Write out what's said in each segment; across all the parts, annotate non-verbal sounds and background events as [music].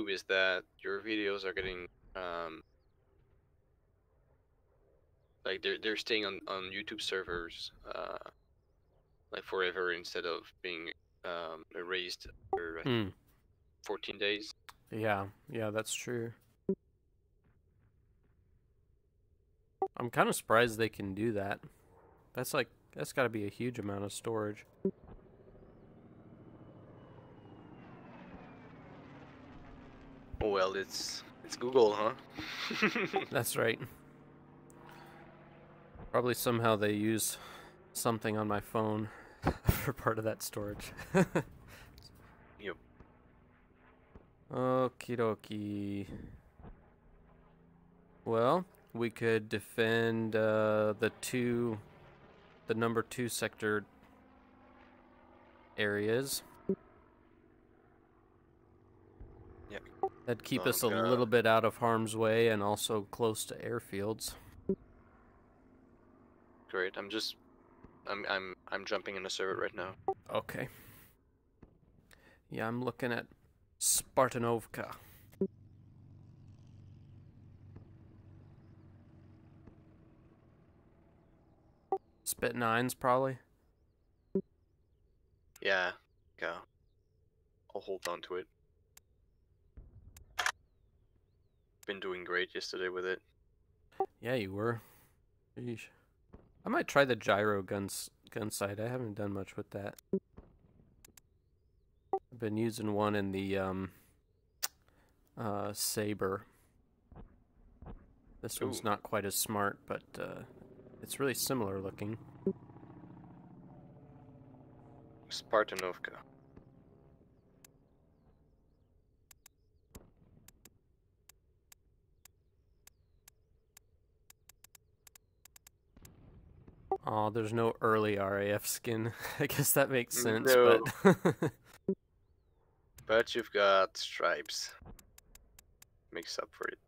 YouTube is that your videos are getting um, like they're they're staying on on YouTube servers uh, like forever instead of being um, erased for Hmm. 14 days. Yeah, yeah, that's true. I'm kind of surprised they can do that. That's like that's got to be a huge amount of storage. Well, it's it's Google, huh? [laughs] That's right. Probably somehow they use something on my phone [laughs] for part of that storage. [laughs] Yep. Okie dokie. Well, we could defend uh, the two, the number two sector areas. Yep. That'd keep So us a gonna- little bit out of harm's way and also close to airfields. Great. I'm just I'm I'm I'm jumping in the server right now. Okay. Yeah, I'm looking at Spartanovka. Spit nines, probably. Yeah. go. I'll hold on to it. Been doing great yesterday with it. Yeah, you were. Yeesh. I might try the gyro guns gun sight. I haven't done much with that. I've been using one in the um uh Sabre. This one's not quite as smart, but uh it's really similar looking. Spartanovka. Oh, there's no early RAF skin. [laughs] I guess that makes sense, No. but [laughs] But you've got stripes. Makes up for it.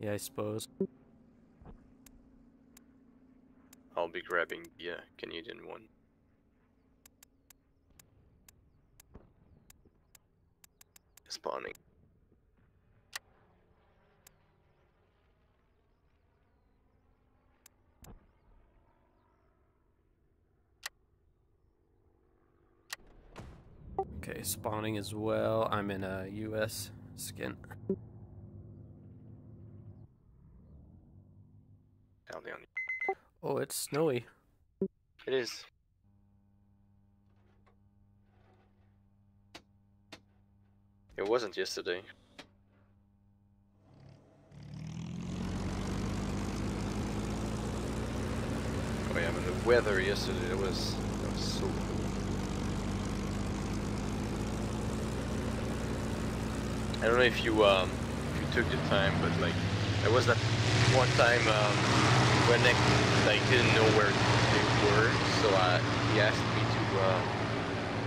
yeah, I suppose. I'll be grabbing the uh, Canadian one. Spawning. Okay, spawning as well. I'm in a US skin. Oh, it's snowy. It is. It wasn't yesterday. Oh yeah, but the weather yesterday was was so cool. I don't know if you um if you took the time, but like there was that one time um when I like didn't know where they were, so uh, he asked me to uh,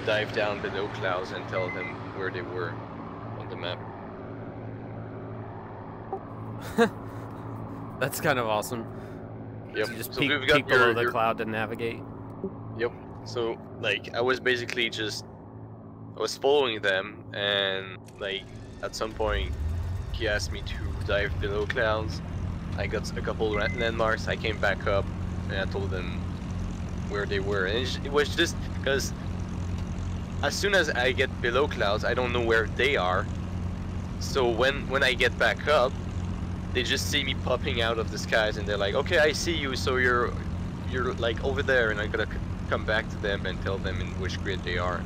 dive down below clouds and tell them where they were the map. [laughs] That's kind of awesome. Yep. You just so peek, peek below your, the your- cloud to navigate. Yep. So like I was basically just I was following them and like at some point he asked me to dive below clouds. I got a couple landmarks. I came back up and I told them where they were. And it was just because as soon as I get below clouds, I don't know where they are. So when when I get back up, they just see me popping out of the skies and they're like, "Okay, I see you. So you're you're like over there," and I gotta c- come back to them and tell them in which grid they are.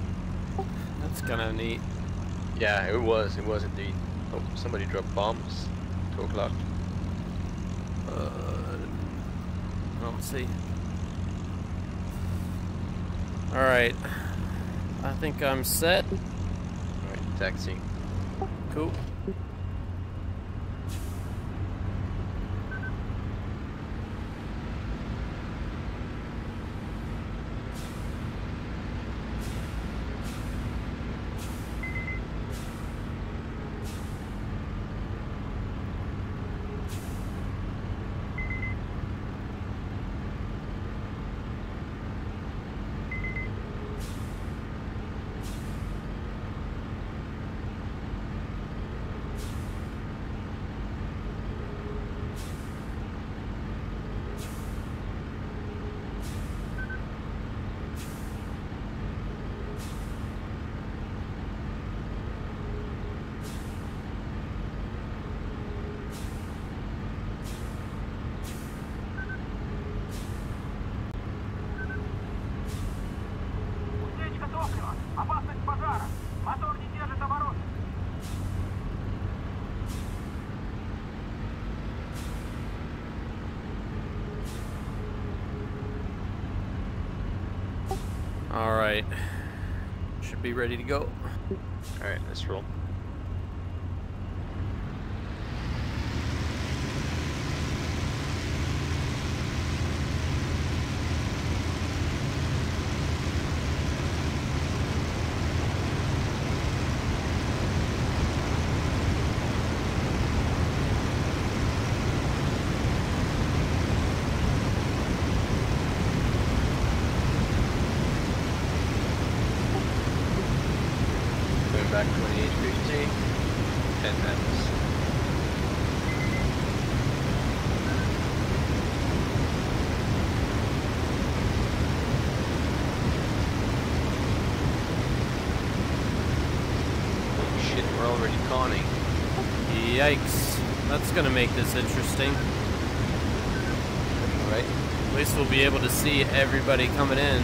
That's kind of neat. Yeah, it was. It was indeed. Oh, somebody dropped bombs. Two o'clock. Uh, I don't see. All right. I think I'm set. Alright, taxi. Cool. All right. Should be ready to go. Alright, let's roll. Back 2850. 10 minutes. Holy shit, we're already conning. Yikes. That's gonna make this interesting. Right? At least we'll be able to see everybody coming in.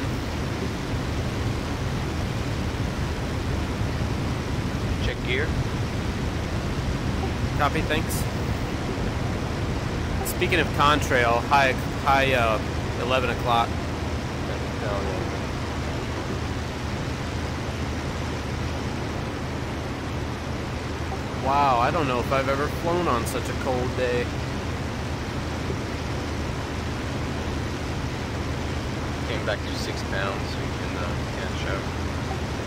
Check gear. Copy, thanks. Speaking of contrail, high, high, uh, 11 o'clock. Wow, I don't know if I've ever flown on such a cold day. Came back to 6 pounds, so you can uh, catch up.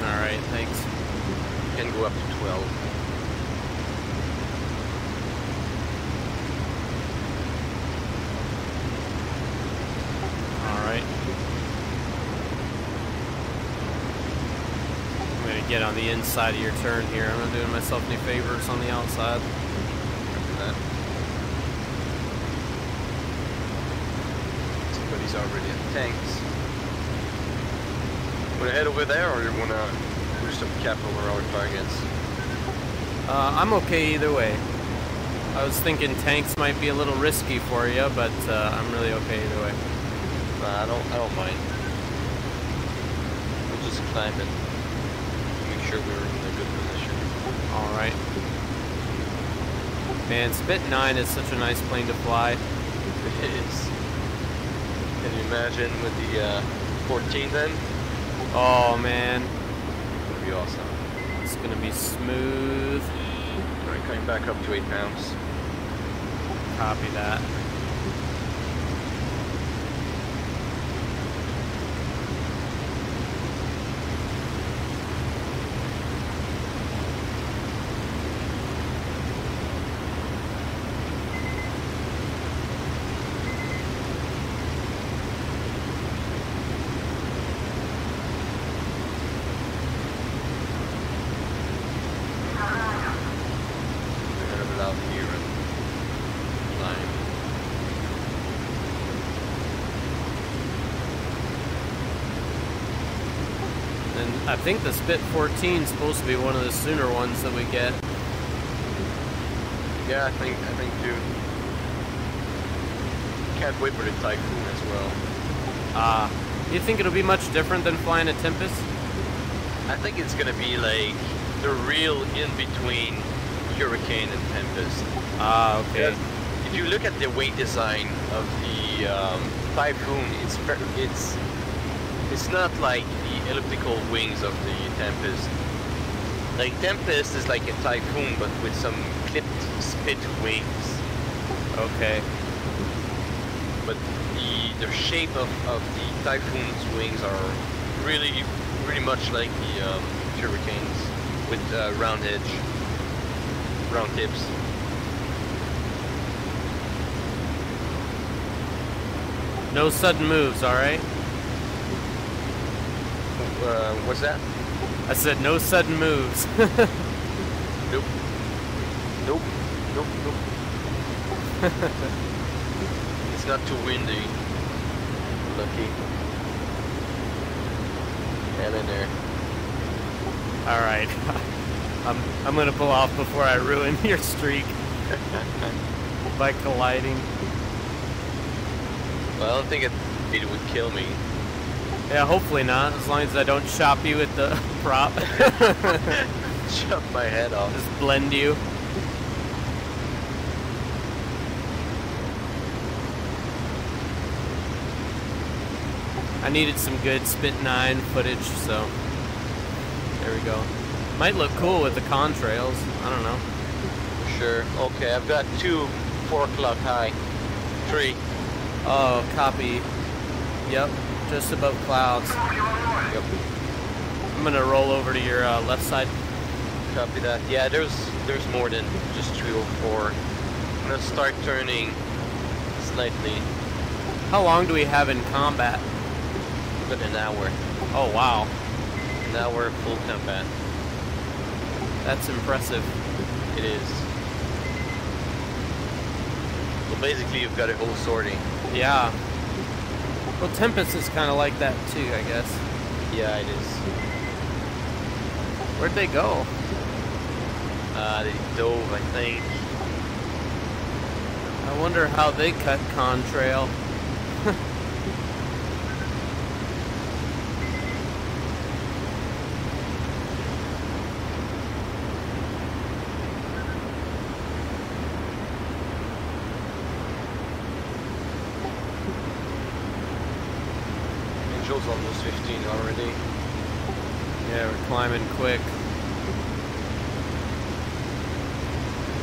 Alright, thanks. Can go up to 12. Alright. I'm gonna get on the inside of your turn here. I'm not doing myself any favors on the outside. Somebody's already at tanks. Wanna head over there or you wanna do some cap over our targets? Uh, I'm okay either way. I was thinking tanks might be a little risky for you, but uh, I'm really okay either way. Nah, I don't I don't mind. We'll just climb it. Make sure we're in a good position. Alright. Man, Spit 9 is such a nice plane to fly. [laughs] It is. Can you imagine with the uh, 14 then? Oh man, It would be awesome. It's gonna be smooth. Alright, coming back up to 8 pounds. Copy that. We're gonna be out here and climb. And I think the Spit 14 is supposed to be one of the sooner ones that we get. Yeah, I think I think too. Can't wait for the typhoon as well. Ah, you think it'll be much different than flying a Tempest? I think it's gonna be like the real in between hurricane and tempest. Ah, okay. If you look at the weight design of the um, typhoon, it's it's it's not like the elliptical wings of the tempest. Like tempest is like a typhoon, but with some clipped spit wings. Okay. but the the shape of, of the typhoon's wings are really really much like the um, hurricanes with uh, round edge round tips No sudden moves, alright? Uh, what's that? I said no sudden moves. [laughs] nope. Nope. Nope. Nope. [laughs] It's not too windy. Lucky. And in there. Alright. [laughs] I'm, I'm gonna pull off before I ruin your streak by colliding. well I don't think it, it would kill me Yeah, hopefully not, as long as I don't chop you with the [laughs] prop. [laughs] chop my head off Just blend you. I needed some good Spit 9 footage, so there we go. Might look cool with the contrails. I don't know. Sure. Okay, I've got two 4 o'clock high. Three. Oh, copy. Yep, just above clouds. Yep. I'm gonna roll over to your uh, left side. Copy that. Yeah, there's there's more than just three or four. I'm gonna start turning slightly. How long do we have in combat? About an hour. Oh, wow. An hour full combat. That's impressive. It is. So basically, you've got a whole sorting. Yeah. Well, Tempest is kind of like that too, I guess. Yeah, it is. Where'd they go? Uh, they dove, I think. I wonder how they cut contrail. Angel's almost 15 already. Yeah, we're climbing quick.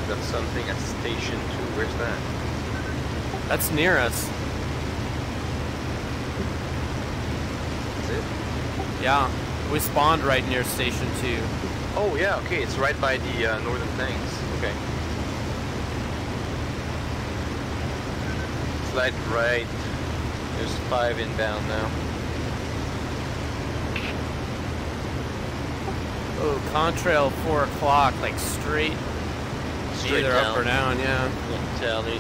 Got something at station two. Where's that? That's near us. Is it? Yeah, we spawned right near Station 2. Oh yeah, okay, it's right by the uh, northern tanks. Okay. Slide right. There's five inbound now. Oh, contrail 4 o'clock, like straight, Straight either down. up or down, yeah. Yeah, Tell me.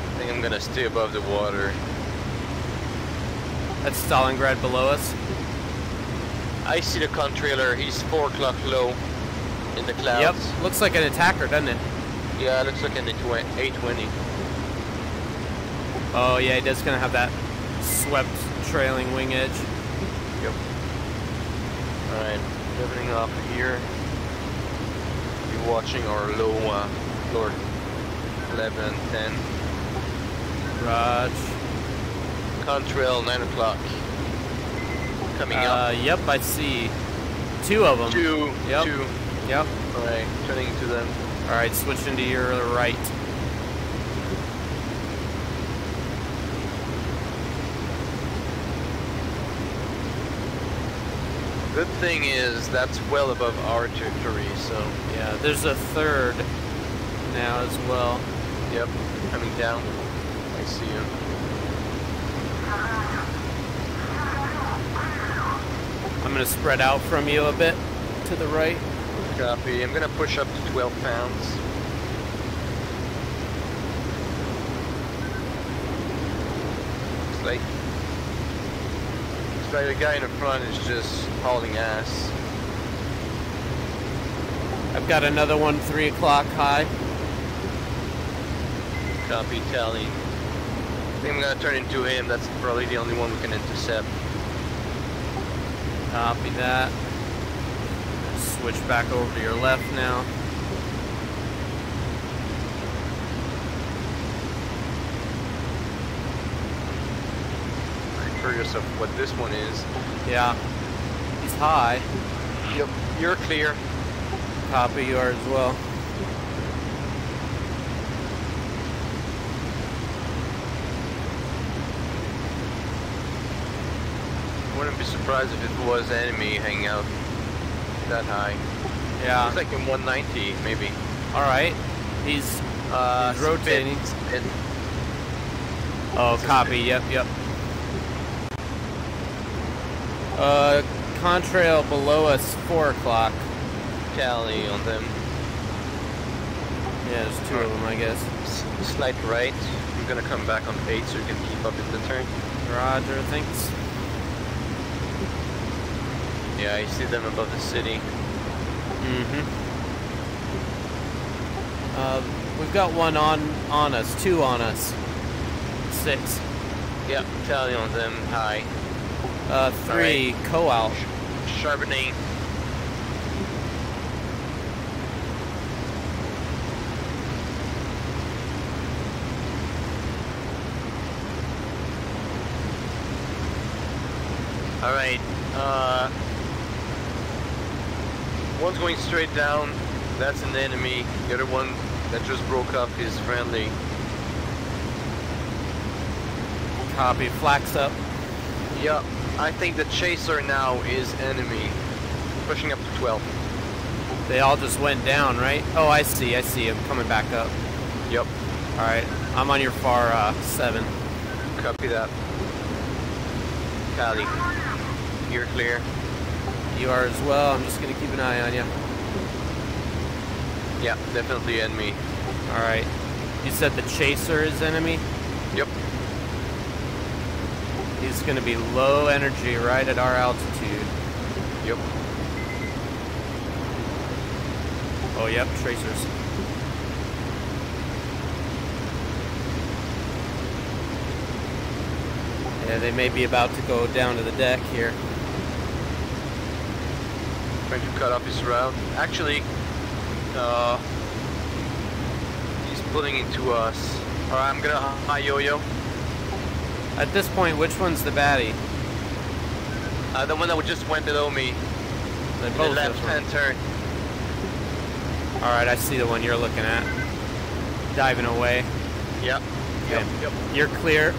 I think I'm gonna stay above the water. That's Stalingrad below us. I see the contrailer. He's four o'clock low in the clouds. Yep, looks like an attacker, doesn't it? Yeah, it looks like an A20. Oh yeah, he does kind of have that swept trailing wing edge. Yep. Alright, leveling off here. Be watching our low, uh, lower 11 and 10. Raj. Contrail 9 o'clock. Coming Uh, up. yep, I see two of them. Two. Yep. Two. Yep. Alright, turning to them. All right, switch into your right. Good thing is that's well above our territory, so Yeah, there's a third now as well. yep, coming down. See you. I'm gonna spread out from you a bit to the right. Copy. I'm gonna push up to 12 pounds. Looks like, looks like the guy in the front is just hauling ass. I've got another one, three o'clock high. Copy, tally. Think I'm gonna turn into him. That's probably the only one we can intercept. Copy that. Switch back over to your left now. I'm curious of what this one is. Yeah, he's high. Yep, you're clear. Copy yours as well. Wouldn't be surprised if it was enemy hanging out that high. Yeah. Looks like in 190, maybe. All right. He's Uh, He's rotating. Spin, spin. Oh, copy. Yep, yep. Uh, contrail below us, four o'clock. Tally on them. Yeah, there's two of them, I guess. S- slight right. I'm gonna come back on 8 so you can keep up in the turn. Roger, thanks. Yeah, I see them above the city. Mm-hmm. Uh, we've got one on on us, two on us. Six. Yep, tally on them high. Uh, three, co-out. Charbonnet. Alright, uh... One's going straight down, that's an enemy. The other one that just broke up is friendly. Copy, flax up. Yep, I think the chaser now is enemy. Pushing up to 12. They all just went down, right? Oh, I see, I see him coming back up. Yep. Alright, I'm on your far uh, seven. copy that. Tally. You're clear. You are as well. I'm just gonna keep an eye on you. Yeah, definitely enemy. Alright. You said the chaser is enemy? Yep. He's gonna be low energy right at our altitude. Yep. Oh, yep, tracers. Yeah, they may be about to go down to the deck here. Trying to cut off his route. Actually, uh, he's pulling into us. Alright, I'm gonna hi yo-yo. At this point, which one's the baddie? Uh, the one that just went below me. They in the left hand turn. Alright, I see the one you're looking at. Diving away. Yep. Yep. Okay. Yep. You're clear.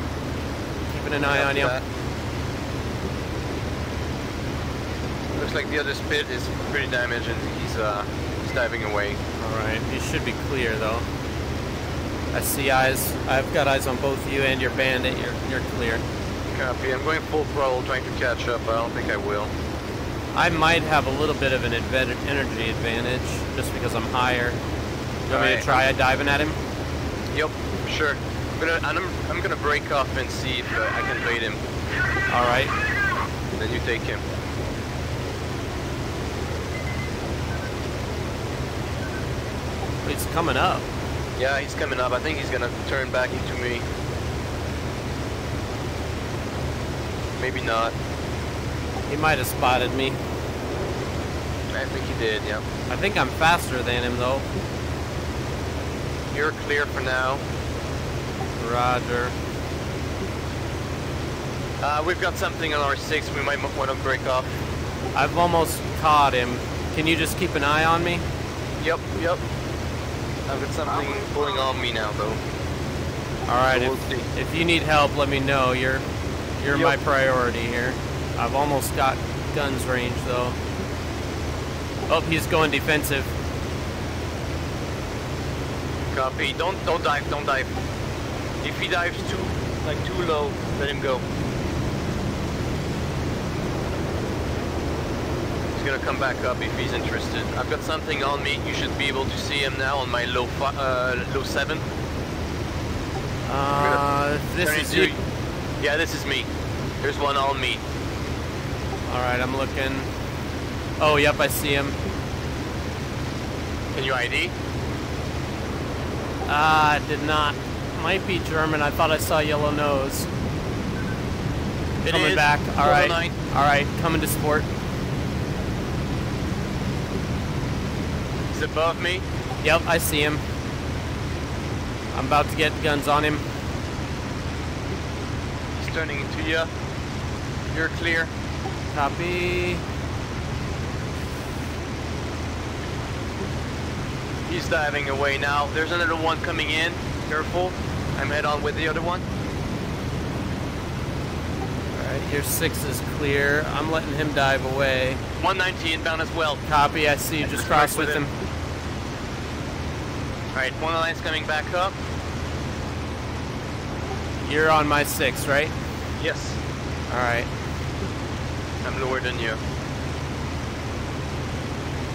Keeping an eye on you. That. Looks like the other spit is pretty damaged and he's uh he's diving away. Alright, he should be clear though. I see eyes. I've got eyes on both you and your bandit. You're you're clear. Copy. I'm going full throttle trying to catch up, but I don't think I will. I might have a little bit of an energy advantage just because I'm higher. You want me Alright. to try a diving at him? Yep, sure. I'm gonna and I'm I'm gonna break off and see if uh, I can bait him. Alright. Then you take him. He's coming up. Yeah, he's coming up. I think he's gonna turn back into me. Maybe not. He might have spotted me. I think he did, yeah. I think I'm faster than him though. You're clear for now. Roger. Uh, we've got something on our six. We might want to break off. I've almost caught him. Can you just keep an eye on me? Yep, yep. I've got something pulling on me now, though. Alright, So if, we'll see. if you need help, let me know. You're you're Yep. my priority here. I've almost got guns range though. Oh, he's going defensive. Copy. Don't don't dive. Don't dive. If he dives too like too low, let him go. Gonna come back up if he's interested. I've got something on me. You should be able to see him now on my low uh, low seven. Uh, this is you. Yeah, this is me. There's one on me. Alright, I'm looking. Oh, yep, I see him. Can you ID? Ah, I did not. Might be German. I thought I saw yellow nose. It coming is. back. All right. All right. coming to sport. He's above me. Yep, I see him. I'm about to get guns on him. He's turning into you. You're clear. Copy. He's diving away now. There's another one coming in. Careful. I'm head on with the other one. All right, your six is clear. I'm letting him dive away. 190 inbound as well. Copy. I see you just crossed with with him. him. Alright, one of the line's coming back up. You're on my six, right? Yes. All right. I'm lower than you.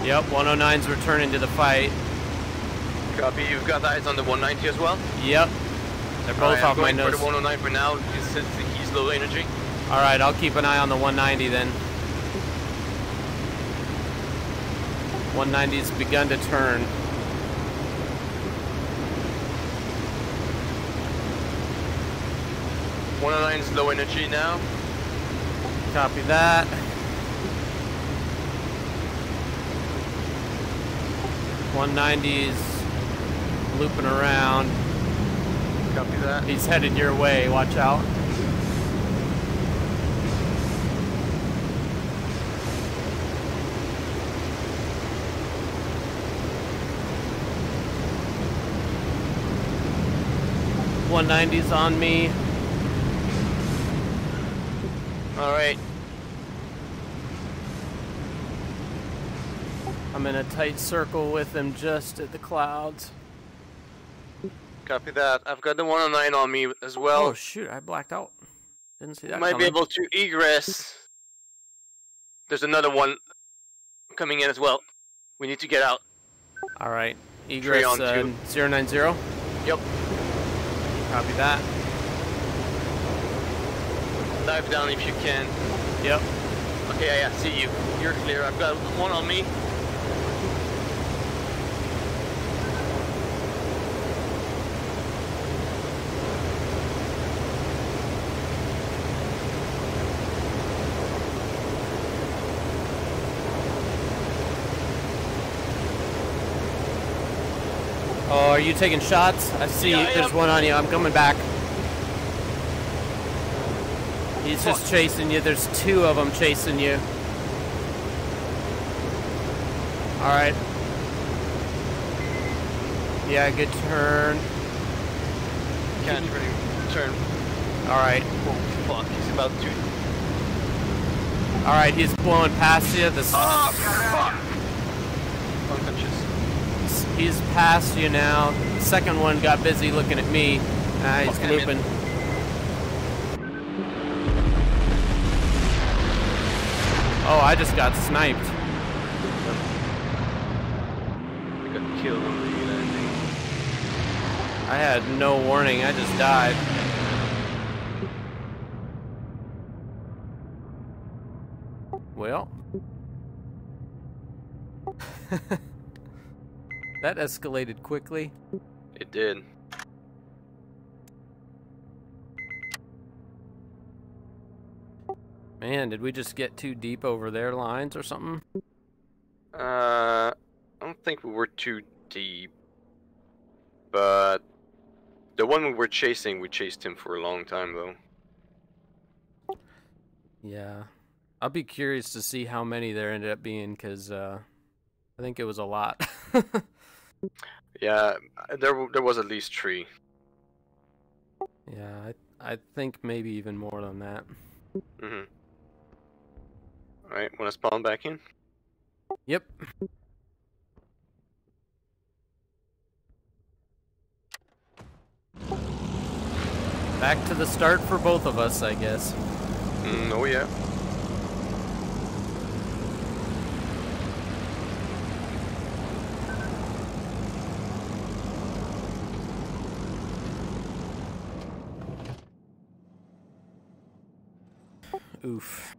Yep, 109's returning to the fight. Copy. You've got eyes on the 190 as well? Yep. They're both Alright, I'm off my going nose. for the 109 for now since he's low energy. All right, I'll keep an eye on the 190 then. 190's begun to turn. One oh nine is low energy now. Copy that. One nineties looping around. Copy that. He's headed your way. Watch out. One nineties on me. All right. I'm in a tight circle with him just at the clouds. Copy that. I've got the 109 on me as well. oh shoot, I blacked out. Didn't see that. Might be able to egress. There's another one coming in as well. We need to get out. All right. Egress on uh, 090. Yep. Copy that. Dive down if you can. Yep. Okay, yeah, yeah, see you. You're clear. I've got one on me. Oh, are you taking shots? I see. Yeah, I There's am. one on you. I'm coming back. He's just chasing you. There's two of them chasing you. All right. Yeah, good turn. Can't really turn. All right. Oh, fuck. He's about to. All right. He's blowing past you. This Oh, fuck! Unconscious. he's past you now. The second one got busy looking at me. Ah, he's looping. Oh, I just got sniped. We got killed on the landing. I had no warning. I just died. Well. [laughs] that escalated quickly. It did. Man, did we just get too deep over their lines or something? Uh, I don't think we were too deep, but the one we were chasing, we chased him for a long time though. Yeah. I'll be curious to see how many there ended up being because uh, I think it was a lot. [laughs] Yeah, there there was at least three. yeah, I, I think maybe even more than that. Mhm. All right, want to spawn back in? Yep. Back to the start for both of us, I guess. Mm, oh yeah. Oof.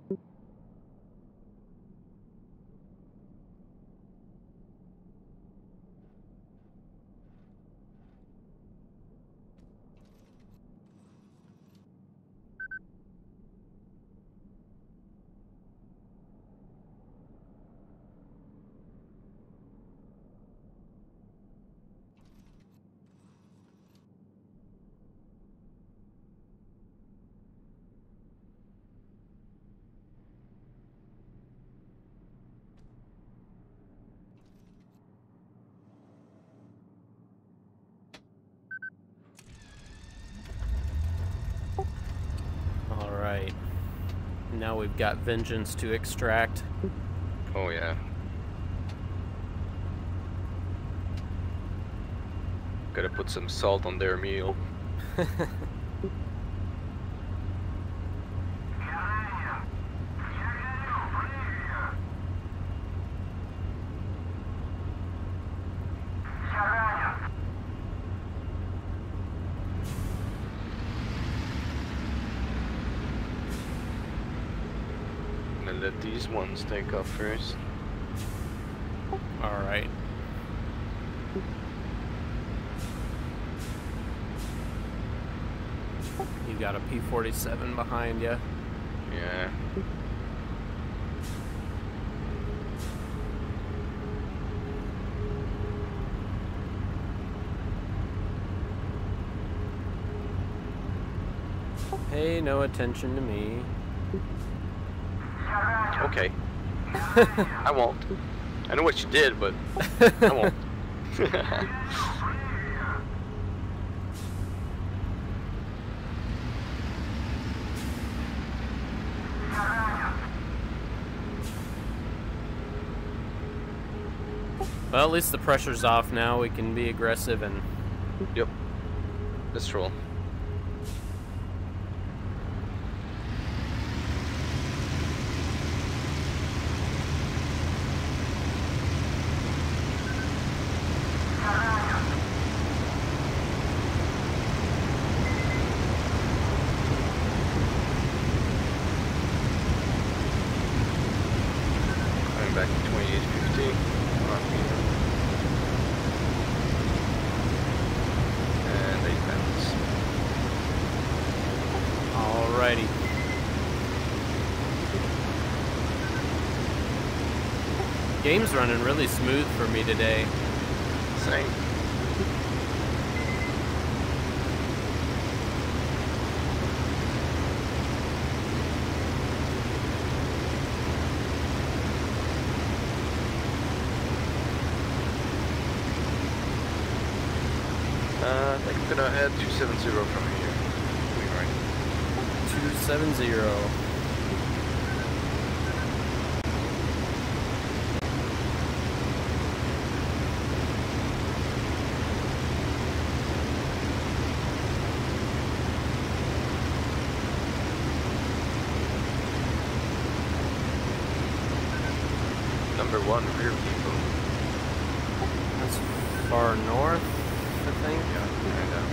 All right. Now we've got vengeance to extract. Oh yeah. Gotta put some salt on their meal. [laughs] these ones take off first. Alright. You got a P-47 behind you. Yeah. Pay no attention to me. [laughs] I won't. I know what you did, but I won't. [laughs] Well, at least the pressure's off now. We can be aggressive and yep. Let's roll. Coming back to 2850. on meter. And eight pounds. alrighty. Game's running really smooth for me today. Same. Uh, I think I'm gonna head 270 from here. Right. 270. Number one, rear people. That's far north, I think. Yeah, and uh,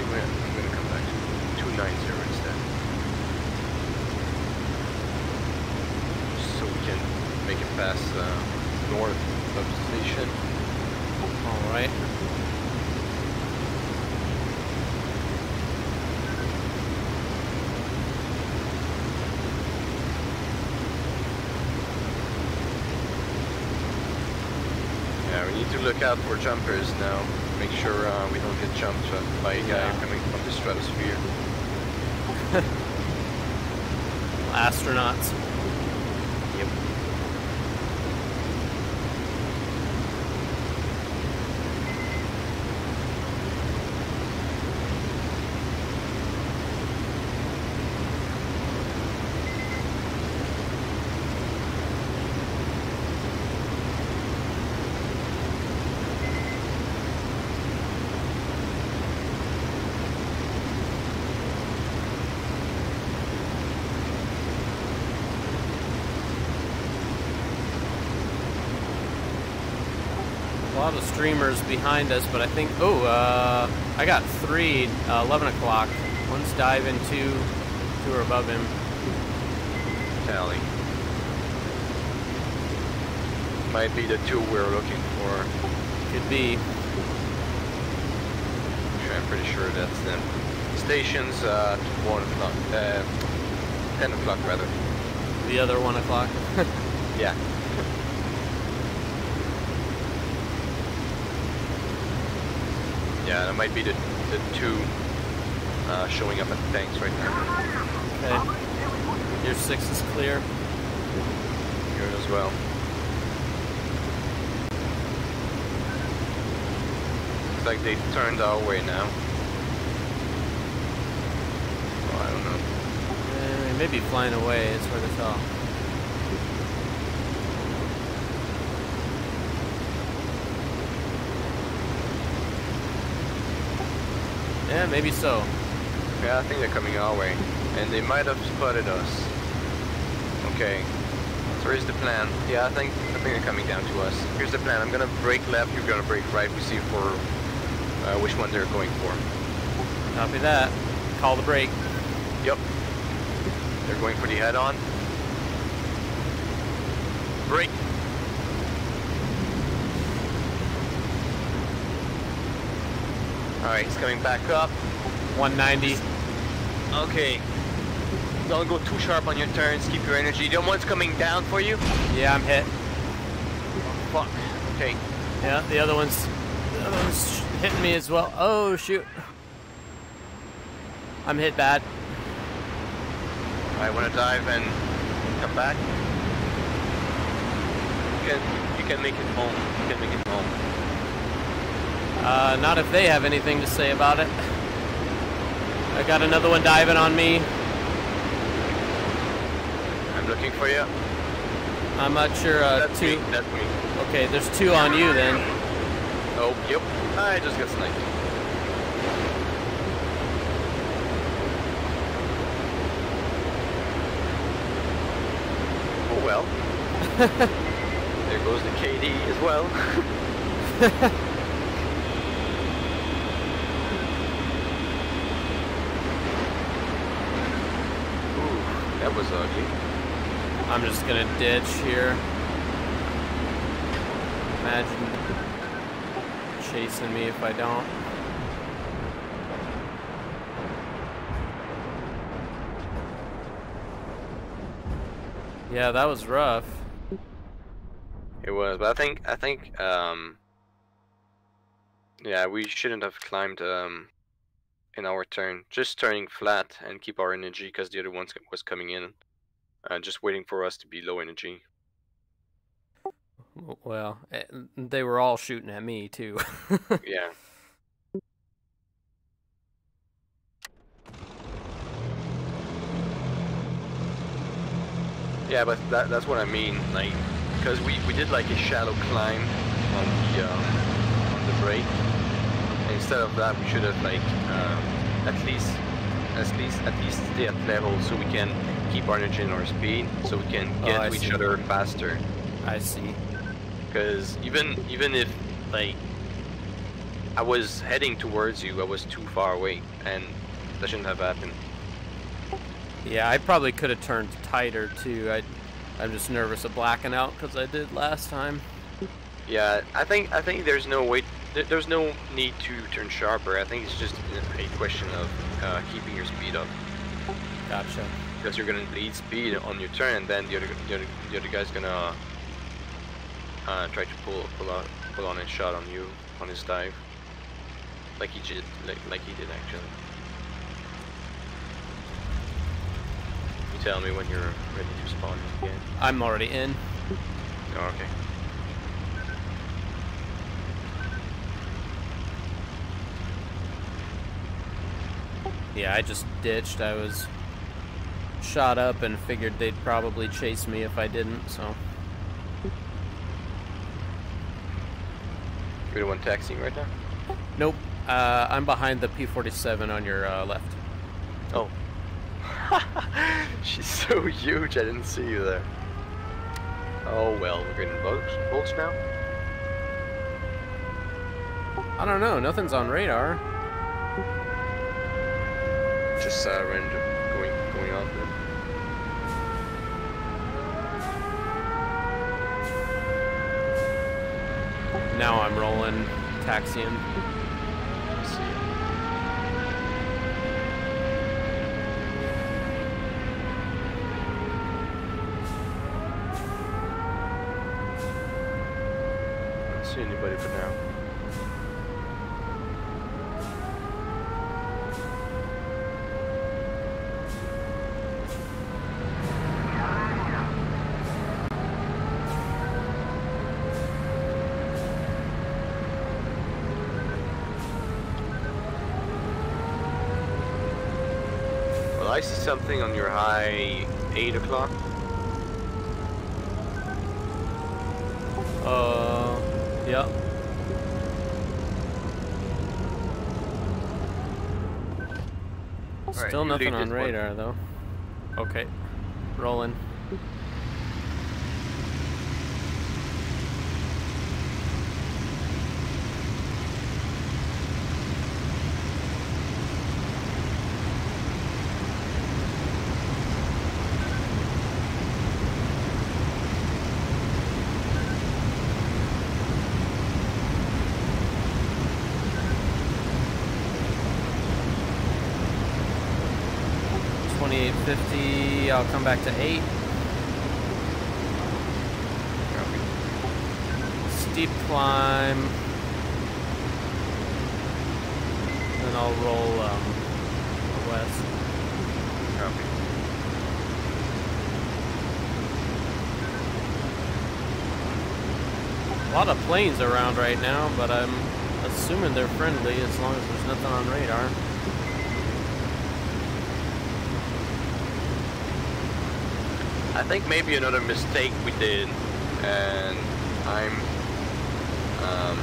I'm gonna, I'm gonna come back to 290 instead. So we can make it past uh, north of the station. Alright. Yeah, we need to look out for jumpers now. Make sure uh, we don't get jumped by a guy Yeah. coming from the stratosphere. [laughs] Astronauts. Yep. A lot of streamers behind us, but I think. Oh, uh, I got three. Uh, 11 o'clock. One's diving, two, two are above him. Tally. Might be the two we're looking for. Could be. I'm pretty sure that's them. Stations uh, 1 o'clock. Uh, 10 o'clock, rather. The other one o'clock. [laughs] Yeah. Yeah, that might be the, the two uh, showing up at the tanks right now. Okay. Your six is clear. Here as well. Looks like they turned our way now. Oh, I don't know. Eh, they may be flying away. It's hard to tell. Yeah, maybe so. Yeah, I think they're coming our way. And they might have spotted us. Okay. So here's the plan. Yeah, I think I think they're coming down to us. Here's the plan. I'm gonna break left, you're gonna break right. We see for uh, which one they're going for. Copy that. Call the break. Yep. They're going for the head-on. Break. Alright, he's coming back up. 190. Okay. Don't go too sharp on your turns. Keep your energy. The one's coming down for you. Yeah, I'm hit. Fuck. Okay. Yeah, the other one's, the other one's hitting me as well. Oh shoot. I'm hit bad. I want to dive and come back. You can you can make it home. You can make it. Uh, not if they have anything to say about it. I got another one diving on me. I'm looking for you. I'm not sure. Uh, That's two. me. That's me. Okay, there's two on you then. Oh, yep. I just got sniped. Oh well. [laughs] there goes the KD as well. [laughs] Ooh, that was ugly. I'm just gonna ditch here. Imagine chasing me if I don't. Yeah, that was rough. It was, but I think I think um yeah, we shouldn't have climbed um in our turn. Just turning flat and keep our energy because the other one was coming in, uh, just waiting for us to be low energy. Well, eh, they were all shooting at me too. [laughs] yeah. Yeah, but that, that's what I mean, like, because we, we did like a shallow climb on the um, on the break. Instead of that, we should have like um, at least at least at least stay at level so we can keep our energy and our speed, so we can Oh, get I to each other faster. I see. Because even even if like I was heading towards you, I was too far away, and that shouldn't have happened. Yeah, I probably could have turned tighter too. I, I'm just nervous of blacking out because I did last time. Yeah, I think I think there's no way, there's no need to turn sharper. I think it's just a question of uh, keeping your speed up, Gotcha. because you're gonna need speed on your turn, and then the other the other, the other guy's gonna uh, try to pull pull out pull on a shot on you on his dive, like he did like like he did actually. You tell me when you're ready to spawn again. I'm already in. Oh, okay. Yeah, I just ditched. I was shot up and figured they'd probably chase me if I didn't, so. You're the one taxiing right now. Nope. Uh, I'm behind the P-47 on your uh, left. Oh. [laughs] She's so huge, I didn't see you there. Oh well, we're getting bolts, bolts now? I don't know. Nothing's on radar. Just random going going there. Now I'm rolling, taxiing. Let's see. I don't see anybody for now. Well, I see something on your high 8 o'clock. Uh, yep. Alright, Still you nothing on this one. radar though. Okay, rolling. Twenty-eight fifty. I'll come back to eight. Steep climb. Then I'll roll um, west. Copy. A lot of planes around right now, but I'm assuming they're friendly as long as there's nothing on radar. Think maybe another mistake we did, and I'm, um,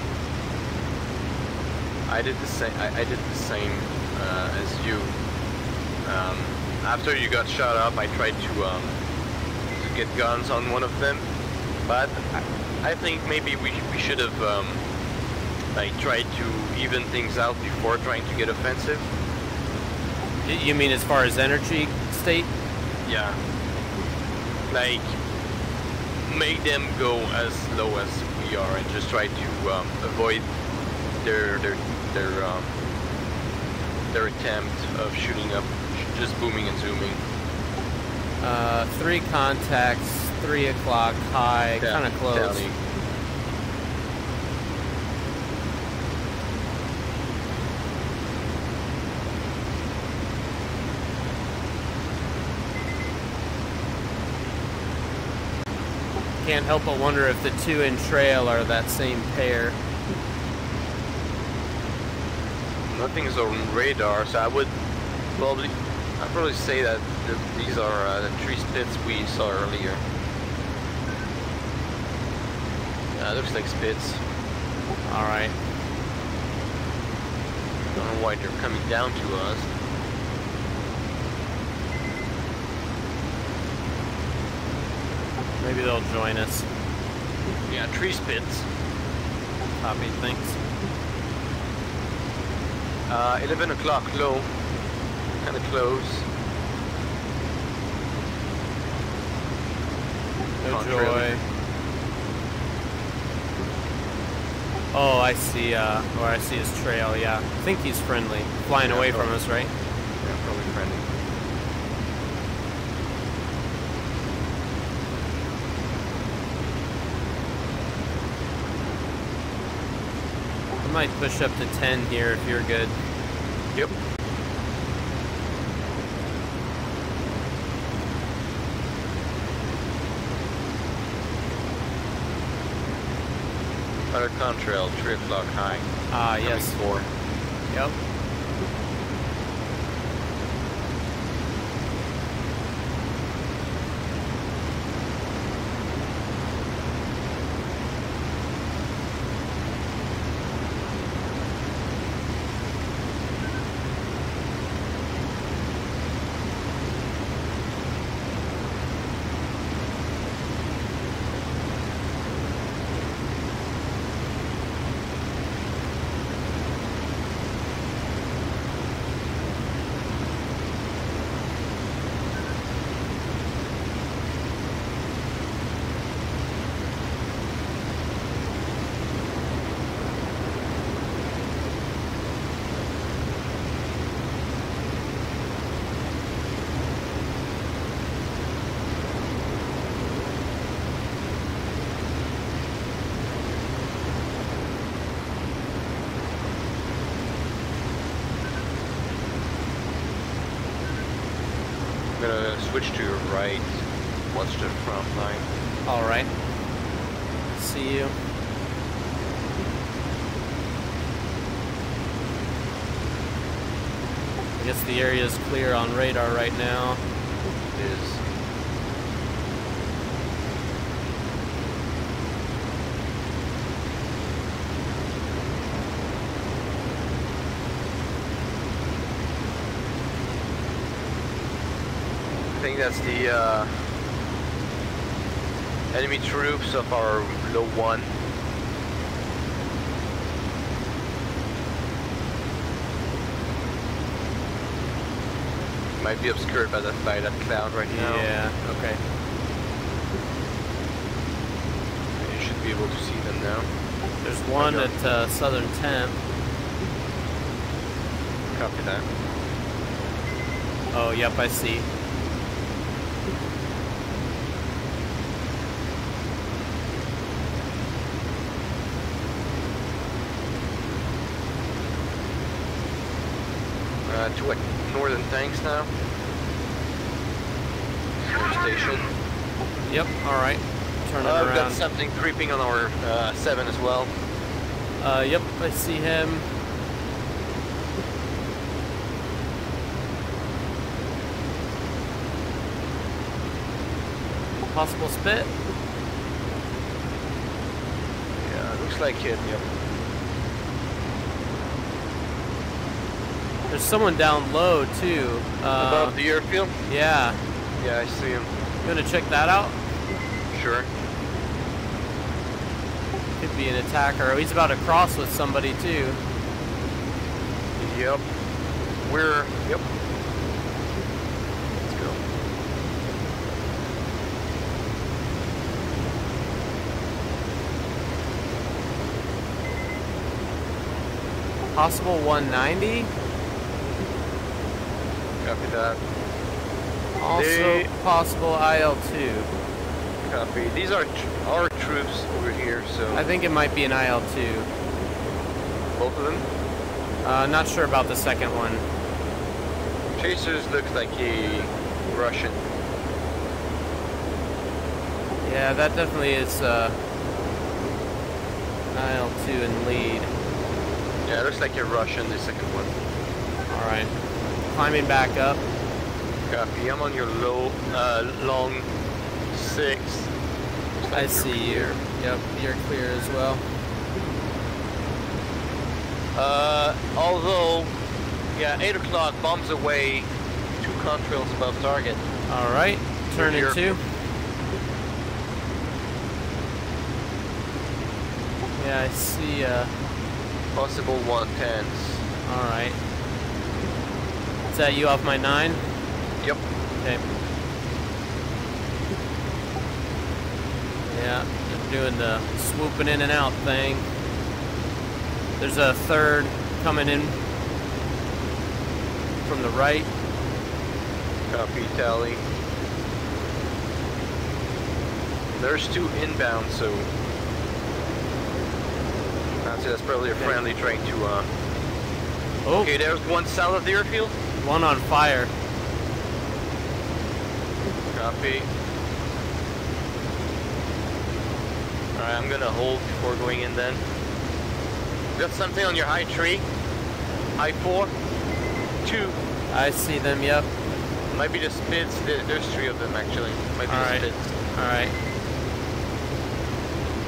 I did the same. I, I did the same uh, as you. Um, after you got shot up, I tried to um, to get guns on one of them, but I, I think maybe we we should have um, like tried to even things out before trying to get offensive. You mean as far as energy state? Yeah. Like, make them go as low as we are and just try to um, avoid their their their um, their attempt of shooting up, just booming and zooming. Uh, three contacts, three o'clock high, kind of close. Can't help but wonder if the two in trail are that same pair. Nothing's on radar, so I would probably I'd probably say that th- these are uh, the three spits we saw earlier. Uh, looks like spits. All right. Don't know why they're coming down to us. Maybe they'll join us. Yeah, tree spits. Copy, thanks. Uh, 11 o'clock low. Kind of close. No joy. Oh, I see, uh, or I see his trail, yeah. I think he's friendly. Flying Yeah, away from us, right? Yeah, probably friendly. I might push up to 10 here if you're good. Yep. Other contrail, 3 o'clock high. Ah, yes. Four. Yep. I'm gonna switch to your right. Watch the front line. All right. See you. I guess the area is clear right now. Is. I think that's the uh, enemy troops of our low one. Might be obscured by that by that cloud right now. Yeah, okay. You should be able to see them now. There's one at uh, Southern 10th. Copy that. Oh, yep, I see. Uh, to what northern tanks now. Station. Yep. All right. Turning Uh, we've got something creeping on our uh, 7 as well. Uh, yep. I see him. Possible spit. Yeah, looks like it. Yep. There's someone down low too. Uh, Above the airfield? yeah. Yeah, I see him. You wanna check that out? Sure. Could be an attacker. Oh, he's about to cross with somebody too. Yep. We're. Yep. Let's go. Possible 190. Copy that. Also They- possible IL2. Copy. These are tr- our troops over here, so I think it might be an IL2. both of them. Uh, not sure about the second one. Chasers looks like a Russian. Yeah, that definitely is uh, an IL2 in lead. Yeah, looks like a Russian. The second one. All right, climbing back up. Copy. I'm on your low, uh, long six. I see you're you. clear. Yep, you're clear as well. Uh, although, yeah, 8 o'clock bombs away two contrails above target. All right, turn in two. Yeah, I see. Uh, Possible 110s. all right. Is that you off my nine? Yep. Okay. Yeah, just doing the swooping in and out thing. There's a third coming in from the right. Copy, tally. There's two inbound, so I'd say that's probably a friendly train to. Uh... Oh, Okay, there's one south of the airfield. One on fire. Copy. Alright, I'm gonna hold before going in then. Got something on your high tree? High four? Two. I see them, yep. Might be the Spits. There's three of them actually. Might be Alright. the Spits. Alright,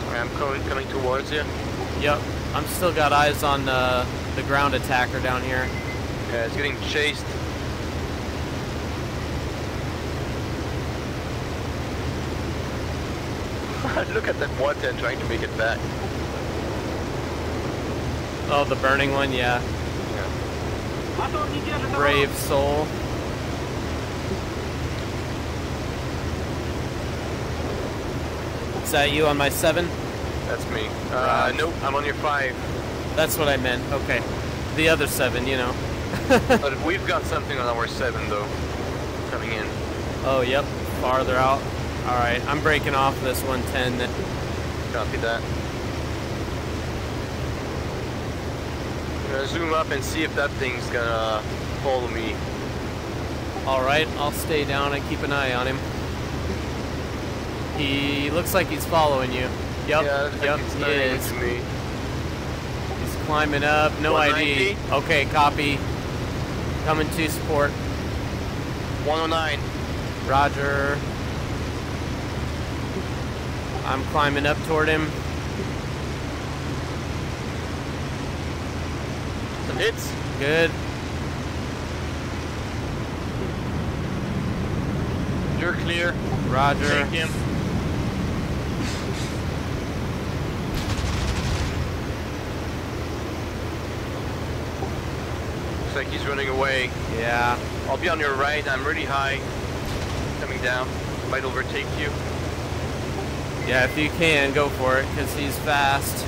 Alright, I'm coming, coming towards you. yep. I'm still got eyes on uh, the ground attacker down here. Yeah, it's getting chased. [laughs] Look at that 110 trying to make it back. Oh, the burning one, yeah. Yeah. Brave soul. Is that you on my seven? That's me. Uh, nope, I'm on your five. That's what I meant. Okay. The other seven, you know. [laughs] But if we've got something on our seven though, coming in. Oh, yep. Farther out. All right. I'm breaking off this 110. then. Copy that. I'm gonna zoom up and see if that thing's gonna uh, follow me. All right. I'll stay down and keep an eye on him. He looks like he's following you. Yep. yeah, yep. it's He is. me. He's climbing up. No ID. Okay. Copy. Coming to support. 109. Roger. I'm climbing up toward him. Some hits. Good. You're clear. Roger. Take him. Like he's running away. Yeah. I'll be on your right. I'm really high. Coming down. Might overtake you. Yeah, if you can, go for it, because he's fast.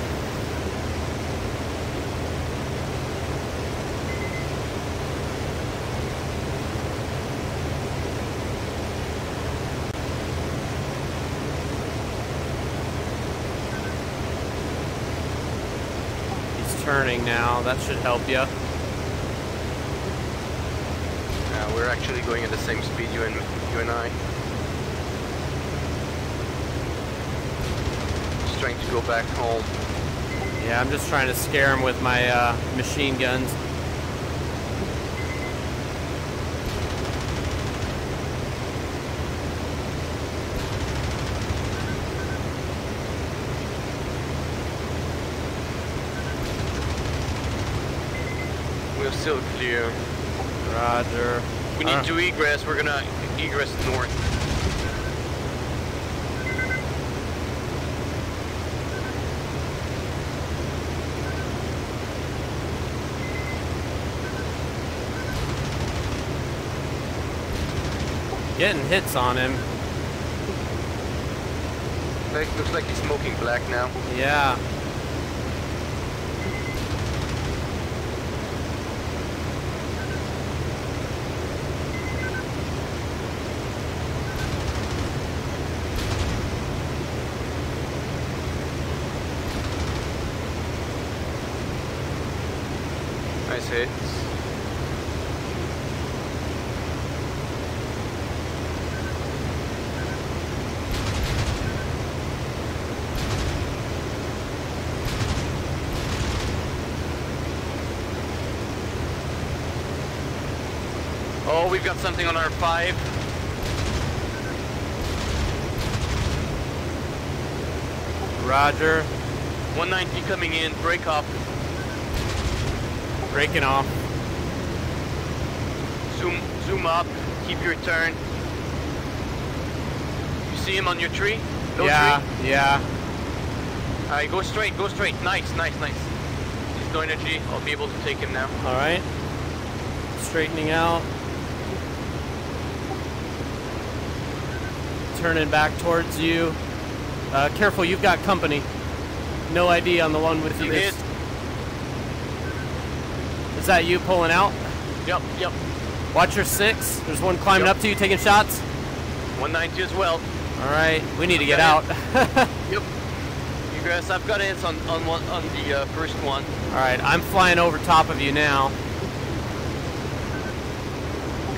He's turning now. That should help you. Yeah, we're actually going at the same speed, you and you and I. Just trying to go back home. Yeah, I'm just trying to scare him with my uh, machine guns. We're still clear. Roger. We need Uh. to egress. We're gonna egress north. Getting hits on him. Looks like he's smoking black now. Yeah. Oh, we've got something on our five. Roger. 190 coming in. Break up. Breaking off. Zoom, zoom up. Keep your turn. You see him on your tree? Low yeah, tree? yeah. Alright, go straight, go straight. Nice, nice, nice. He's no energy. I'll be able to take him now. All right. Straightening out. Turning back towards you. Uh, careful, you've got company. No ID on the one with you. Is that you pulling out? Yep, yep. Watch your six. There's one climbing Yep. up to you, taking shots. 190 as well. All right, we need to get out. [laughs] Yep. Egress, I've got hits on, on one on the uh, first one. All right, I'm flying over top of you now.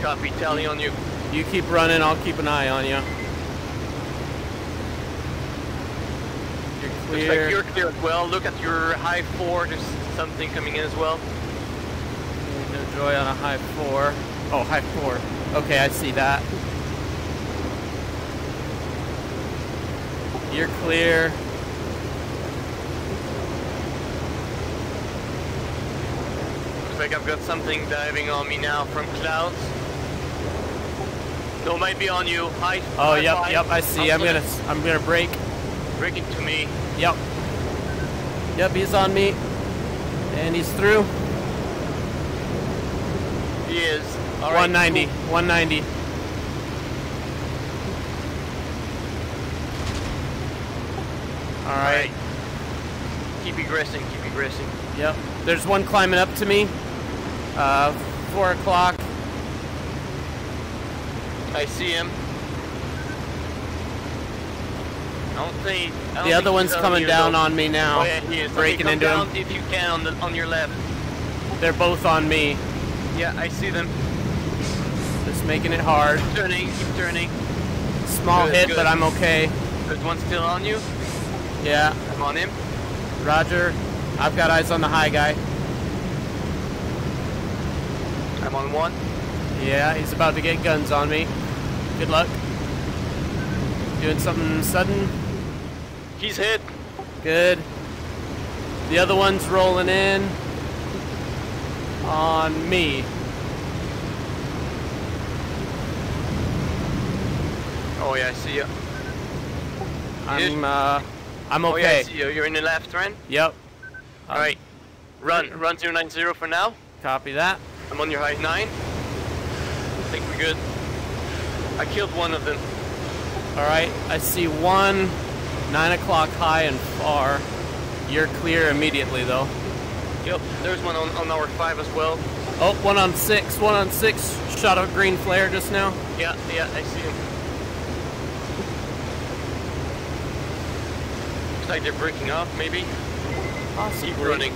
Copy, tally on you. You keep running, I'll keep an eye on you. You're Looks clear. like you're clear as well. Look at your high four. There's something coming in as well. No joy on a high four. Oh, high four. Okay, I see that. You're clear. Looks like I've got something diving on me now from clouds. No, might be on you. High. Oh, high yep, five. yep. I see. I'm gonna, I'm gonna break. break it to me. Yep. Yep, he's on me, and he's through. He is. All right, 190. cool. 190. All right. Keep egressing. Keep egressing. Yep. There's one climbing up to me. Uh, four o'clock. I see him. I don't think. I don't The other one's coming down though. on me now. Oh yeah, he is. Breaking okay, into down him. if you can on the on your left. They're both on me. Yeah, I see them. Making it hard. Turning, keep turning. Small Good, hit, good. but I'm okay. There's one still on you. Yeah. I'm on him. Roger. I've got eyes on the high guy. I'm on one. Yeah, he's about to get guns on me. Good luck. Doing something sudden. He's hit. Good. The other one's rolling in on me. Oh yeah, I see you. I'm uh I'm Oh yeah, okay. I see you. You're in the left, Ren. Yep. All right. Run, run 090 for now. Copy that. I'm on your height nine. I think we're good. I killed one of them. All right. I see one nine o'clock high and far. You're clear immediately though. Yep. There's one on, on our five as well. Oh, one on six. One on six. Shot a green flare just now. Yeah, yeah, I see him. Like they're breaking off, maybe. Possibly. Keep running.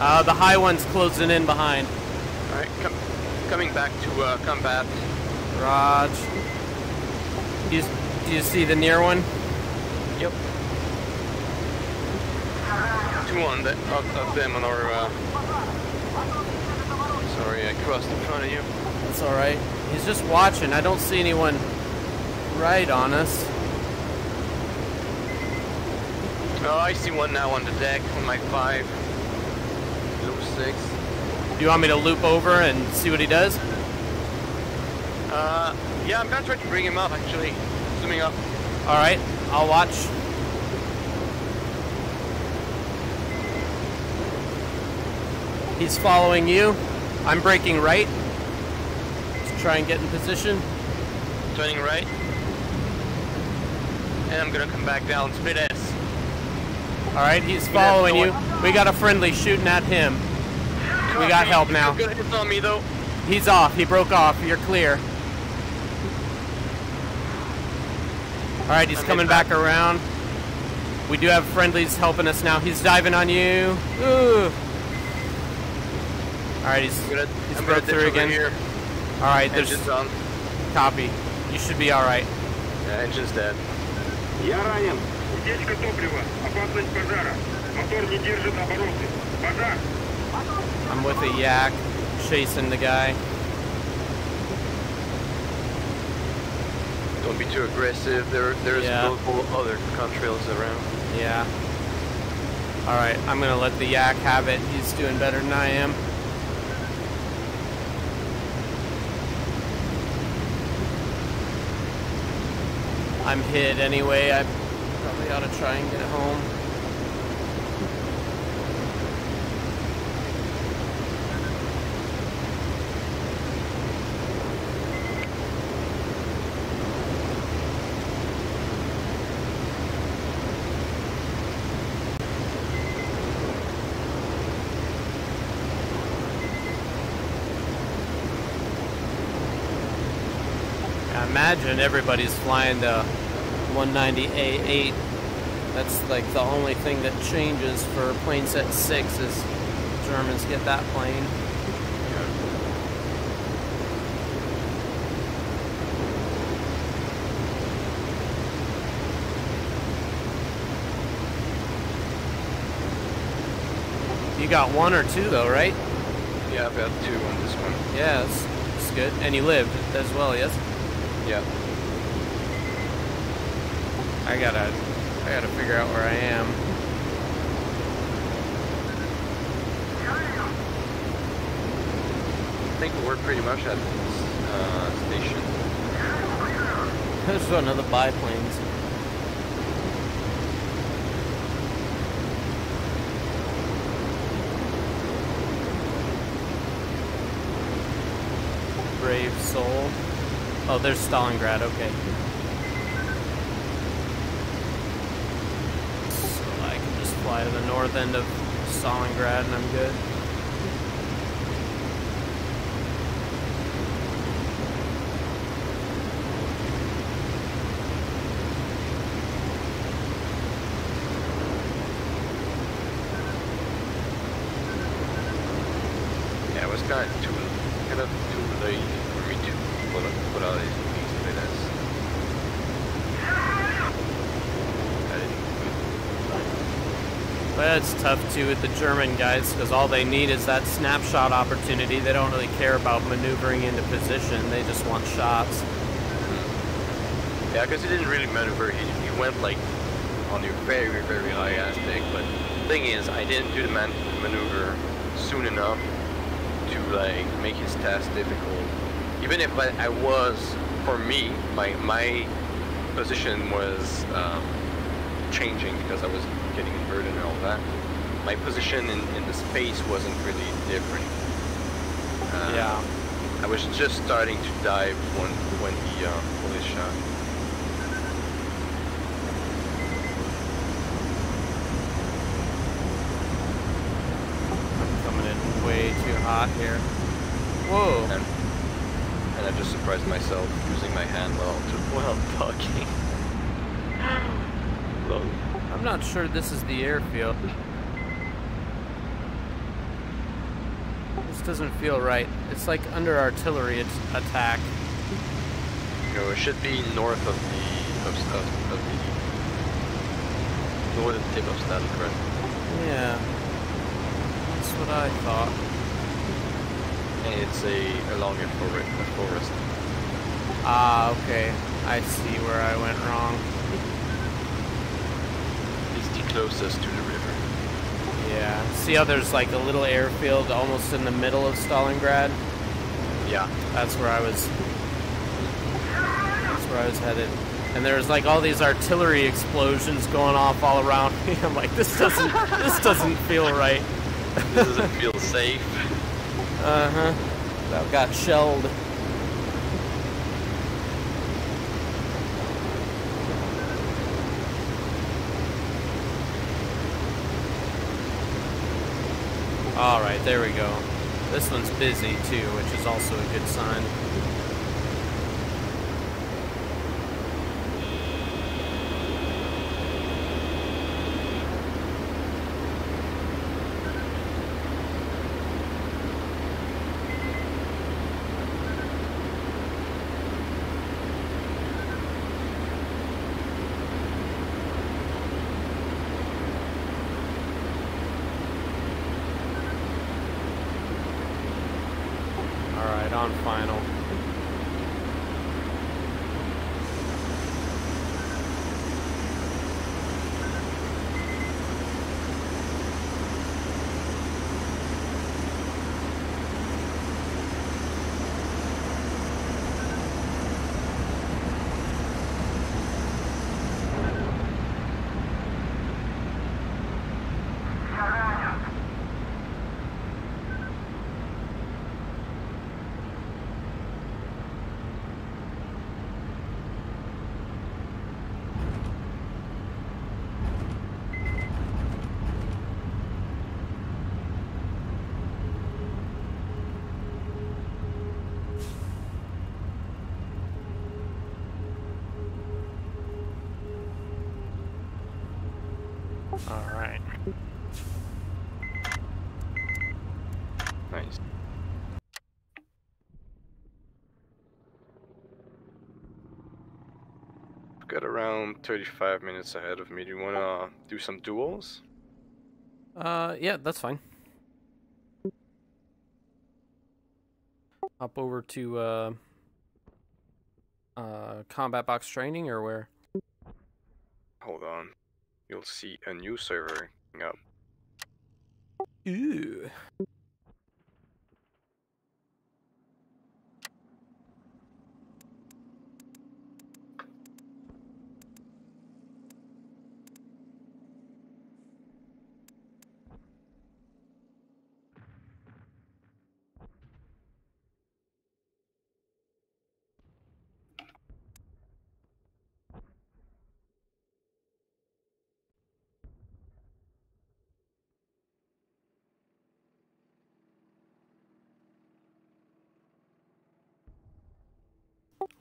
Uh, the high one's closing in behind. All right, come, coming back to uh, combat. Raj. Do you, do you see the near one? Yep. Two on the, of, of them on our. Uh... Sorry, I crossed in front of you. That's all right. He's just watching. I don't see anyone right on us. Oh, I see one now on the deck on my five. Low six. Do you want me to loop over and see what he does? Uh, yeah, I'm gonna try to bring him up actually. Zooming up. All right, I'll watch. He's following you. I'm breaking right. Let's try and get in position. Turning right. And I'm gonna come back down. Split S. All right, he's following you. We got a friendly shooting at him. We got help now. On me though. He's off. He broke off. You're clear. All right, he's coming back around. We do have friendlies helping us now. He's diving on you. Ooh. All right, he's, he's broke through again. All right, there's on. Copy. You should be all right. Yeah, engine's dead. Yeah, I am. Утечка топлива. Опасность пожара. Мотор не держит обороты. Пожар. I'm with a yak, chasing the guy. Don't be too aggressive. There, there's Yeah. multiple other contrails around. Yeah. All right, I'm gonna let the yak have it. He's doing better than I am. I'm hit anyway. I to try and get home. I imagine everybody's flying the 190A8. That's like the only thing that changes for plane set 6 is Germans get that plane. You got one or two though, right? Yeah, I've got two on this one. Yeah, that's, that's good. And you lived as well, yes? Yeah. I gotta, I gotta figure out where I am. I think we're pretty much at this uh, station. [laughs] There's another biplanes. Brave soul. Oh, there's Stalingrad. Okay. So I the north end of Stalingrad and I'm good. Yeah, it was kind of too, kind of too late for me to put, put out these these minutes. I didn't. But it's tough too with the German guys because all they need is that snapshot opportunity. They don't really care about maneuvering into position. They just want shots. Yeah, because he didn't really maneuver. He, he went like on your very, very high aspect. But the thing is, I didn't do the man maneuver soon enough to like make his task difficult. Even if I, I was, for me, my my position was um, changing because I was getting inverted and all that. My position in, in the space wasn't really different. Uh, Yeah. I was just starting to dive when when he uh, pulled his shot. I'm coming in way too hot here. Whoa. and and I just surprised myself using my hand while while talking. I'm not sure this is the airfield. This doesn't feel right. It's like under artillery at- attack. No, it should be north of the of, of, of the northern tip of Stalingrad. Yeah. That's what I thought. And it's a along. A forest. Ah, okay. I see where I went wrong. Closest to the river. Yeah. See how there's like a little airfield almost in the middle of Stalingrad? Yeah. That's where I was. That's where I was headed. And there was like all these artillery explosions going off all around me. [laughs] I'm like, this doesn't, this doesn't feel right. This doesn't feel safe. Uh huh. That got shelled. All right, there we go. This one's busy too, which is also a good sign. All right, on final. All right. Nice. I've got around 35 minutes ahead of me. Do you wanna do some duels? Uh, yeah, that's fine. Hop over to uh, uh, combat box training or where? Hold on. You'll see a new server coming up. Ooh.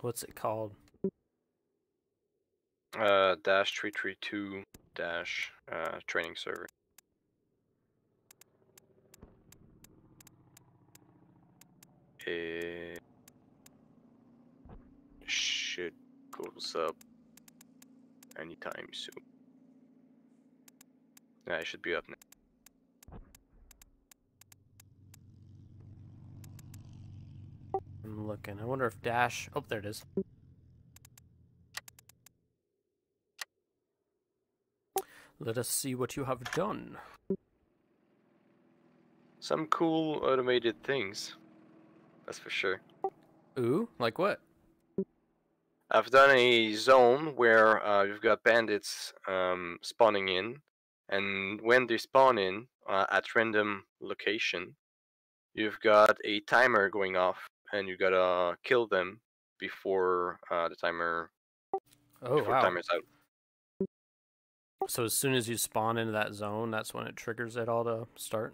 What's it called? Uh, dash 332 dash uh, training server. It should goes up anytime soon. Yeah, it should be up now. I'm looking. I wonder if Dash. Oh, there it is. Let us see what you have done. Some cool automated things. That's for sure. Ooh, like what? I've done a zone where uh, you've got bandits um, spawning in, and when they spawn in uh, at random location, you've got a timer going off, and you gotta kill them before uh, the timer Oh before wow! timer's out. So as soon as you spawn into that zone, that's when it triggers it all to start.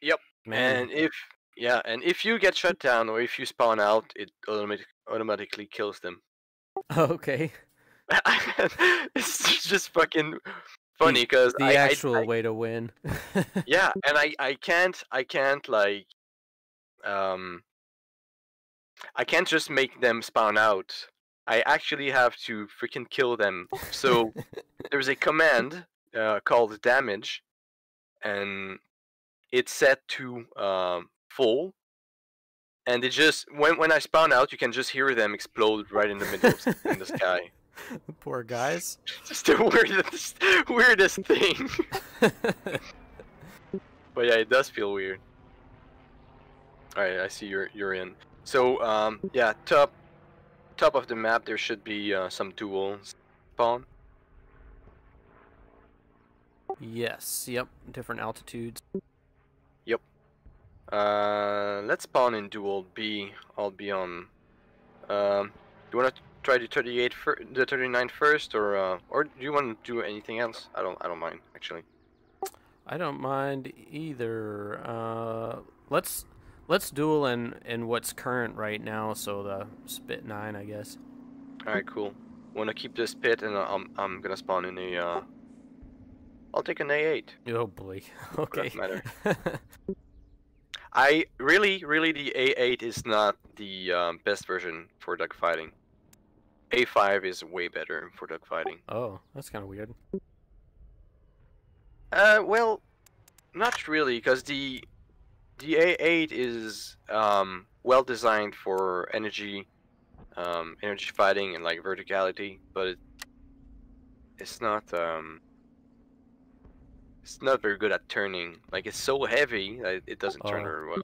Yep, Man, And if yeah, and if you get shut down or if you spawn out, it automatic- automatically kills them. [laughs] okay. [laughs] it's just fucking funny because The I, I- actual I- way to win. [laughs] yeah, and I I can't I can't like um, I can't just make them spawn out. I actually have to freaking kill them. So there's a command uh, called damage, and it's set to um, full. And it just when when I spawn out, you can just hear them explode right in the middle of in the sky. [laughs] Poor guys. [laughs] Just the weirdest, [laughs] weirdest thing. But yeah, it does feel weird. Alright, I see you're you're in. So um yeah, top top of the map there should be uh, some duels spawn. yes. Yep. Different altitudes. Yep. Uh let's spawn in duel B. I'll be on um do you wanna try the 38 fir- the 39 first or uh or do you wanna do anything else? I don't I don't mind actually. I don't mind either. Uh, let's let's duel in in what's current right now. So the spit nine, I guess. Alright, cool. Wanna keep this pit and uh, I'm I'm gonna spawn in a uh I'll take an A8. Oh boy. [laughs] Okay. matter. [laughs] I really, really, the A8 is not the um, best version for dog fighting. A5 is way better for dog fighting. oh, that's kind of weird. Uh, well, not really, because the the A8 is um, well designed for energy, um, energy fighting and like verticality, but it, it's not um, it's not very good at turning. Like it's so heavy that it doesn't turn very well.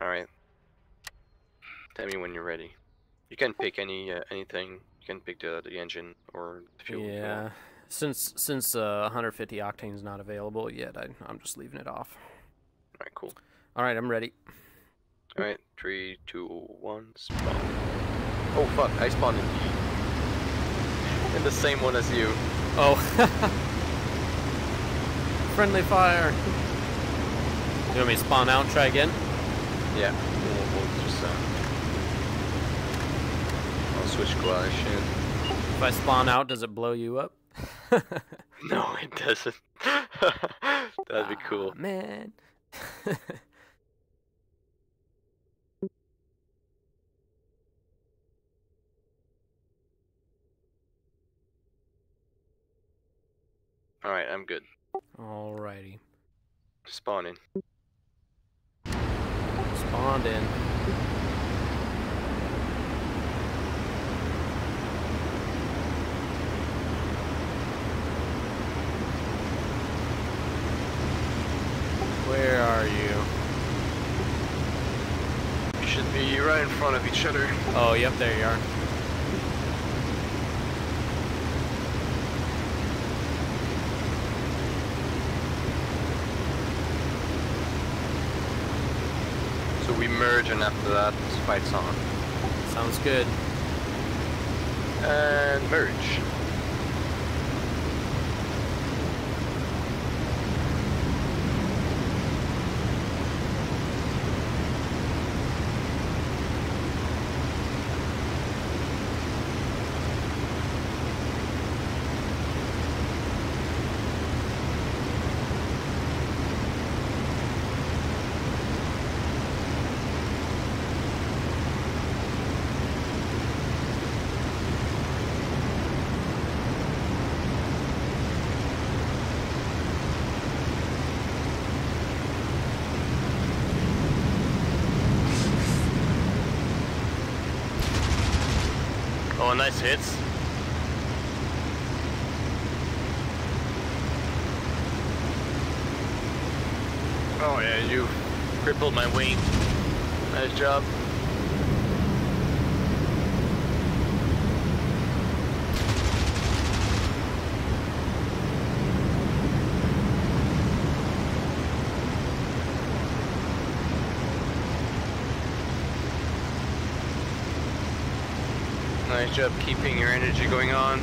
All right. Tell me when you're ready. You can pick any uh, anything. You can pick the the engine or the fuel. Yeah. Since since uh, 150 octane is not available yet, I, I'm just leaving it off. All right. Cool. All right, I'm ready. All right. Three, two, one. Spawn. Oh fuck! I spawned in the in the same one as you. Oh. [laughs] Friendly fire. You want me to spawn out and try again? Yeah. We'll, we'll just uh, I'll switch coalition. If I spawn out, does it blow you up? [laughs] No, it doesn't. [laughs] That'd be cool. Aw, man. [laughs] All right, I'm good. All Alrighty. Spawning. Spawned in. Where are you? We should be right in front of each other. Oh, yep, there you are. So we merge, and after that, fight's on. Sounds good. And merge. Nice hits. Oh yeah, you crippled my wing. Nice job. Job keeping your energy going on.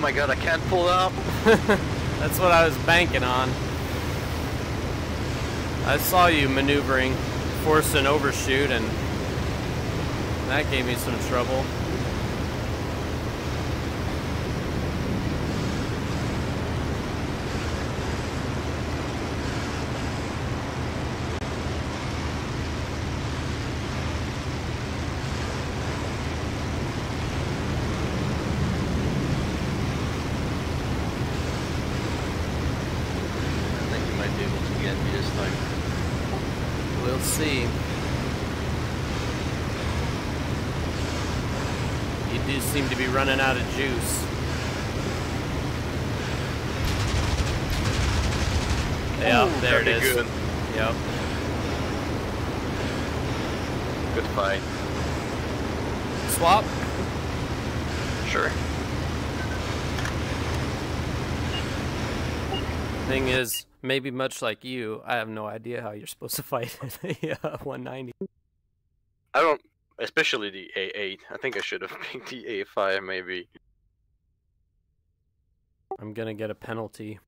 Oh my god, I can't pull up. [laughs] That's what I was banking on. I saw you maneuvering, forced an overshoot, and that gave me some trouble. I think you might be able to get me this time. We'll see. You do seem to be running out of juice. Yeah, Ooh, there it that'd be is. Good. Yep. good fight. Swap. Sure. Thing is, maybe much like you, I have no idea how you're supposed to fight [laughs] a uh, 190. I don't, especially the A8. I think I should have [laughs] picked the A5 maybe. I'm gonna get a penalty.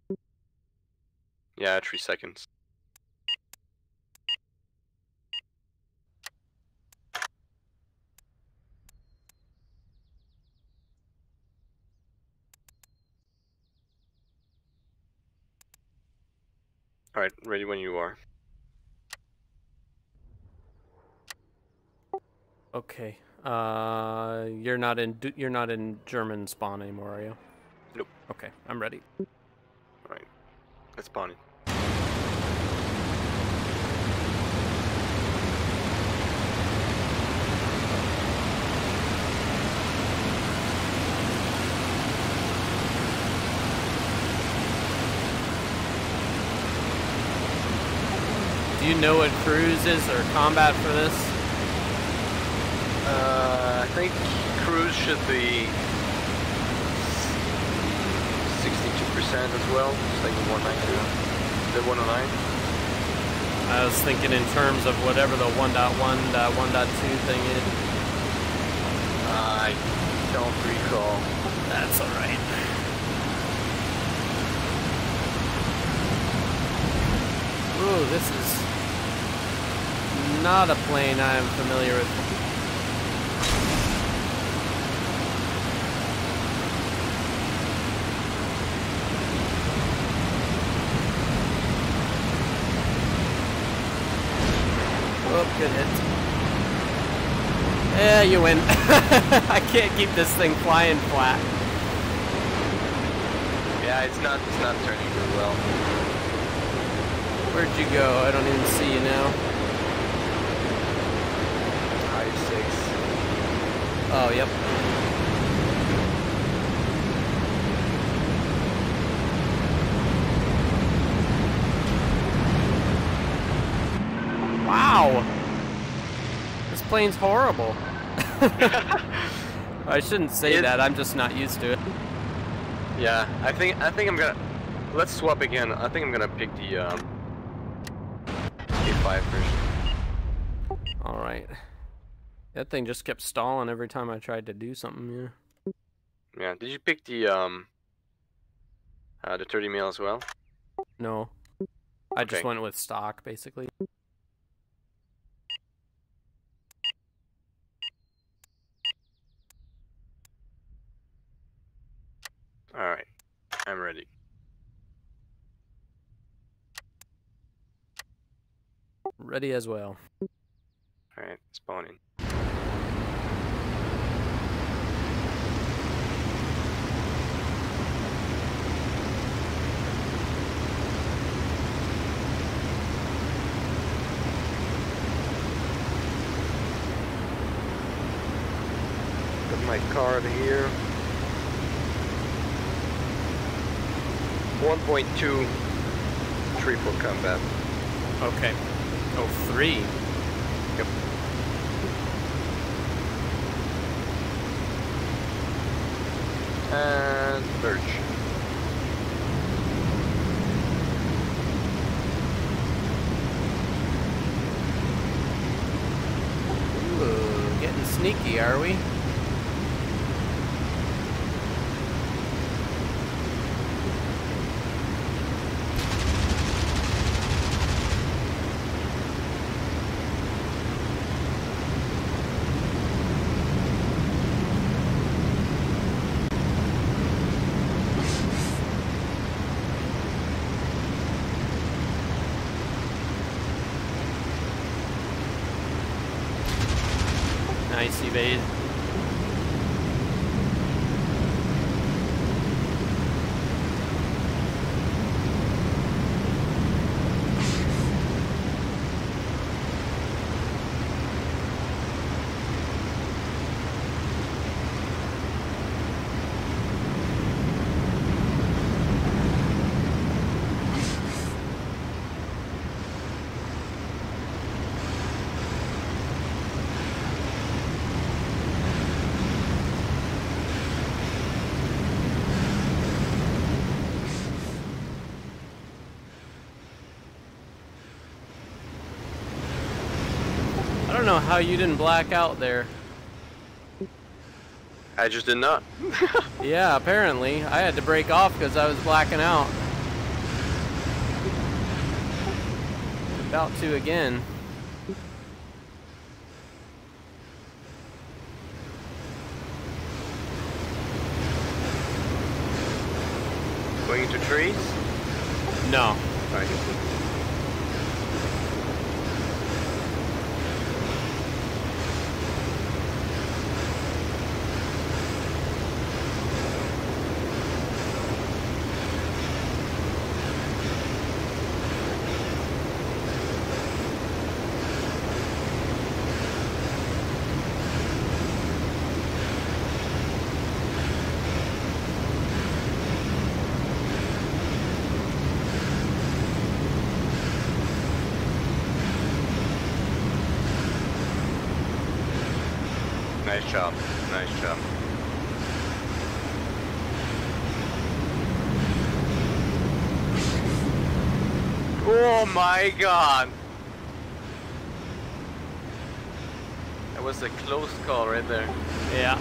Yeah, three seconds. Alright, ready when you are. Okay. Uh, you're not in. You're not in German spawn anymore, are you? Nope. Okay, I'm ready. Alright. Let's spawn know what cruise is or combat for this? Uh, I think cruise should be 62% as well, just like the 192. The 109. I was thinking in terms of whatever the 1.1.1.2 thing is. I don't recall. That's alright. Ooh, this is not a plane I am familiar with. Oh, good hit. Yeah, you win. [laughs] I can't keep this thing flying flat. Yeah, it's not it's not turning too well. Where'd you go? I don't even see you now. High six. Oh, yep. Wow! This plane's horrible. [laughs] I shouldn't say It- that, I'm just not used to it. Yeah, I think I think I'm gonna let's swap again. I think I'm gonna pick the um A5 version. Alright. That thing just kept stalling every time I tried to do something, yeah. Yeah, did you pick the um uh, the 30 mil as well? No. I just went with stock, basically. All right, I'm ready. Ready as well. All right, spawning. Got my card here. 1.2 triple combat. Okay. Oh, three. Yep. And merge. Ooh, getting sneaky, are we? Nice evade. I don't know how you didn't black out there. I just did not. [laughs] Yeah, apparently. I had to break off because I was blacking out. About to again. Going into trees? No. Alright. Nice job. Nice job. Oh my god! That was a close call right there. Yeah.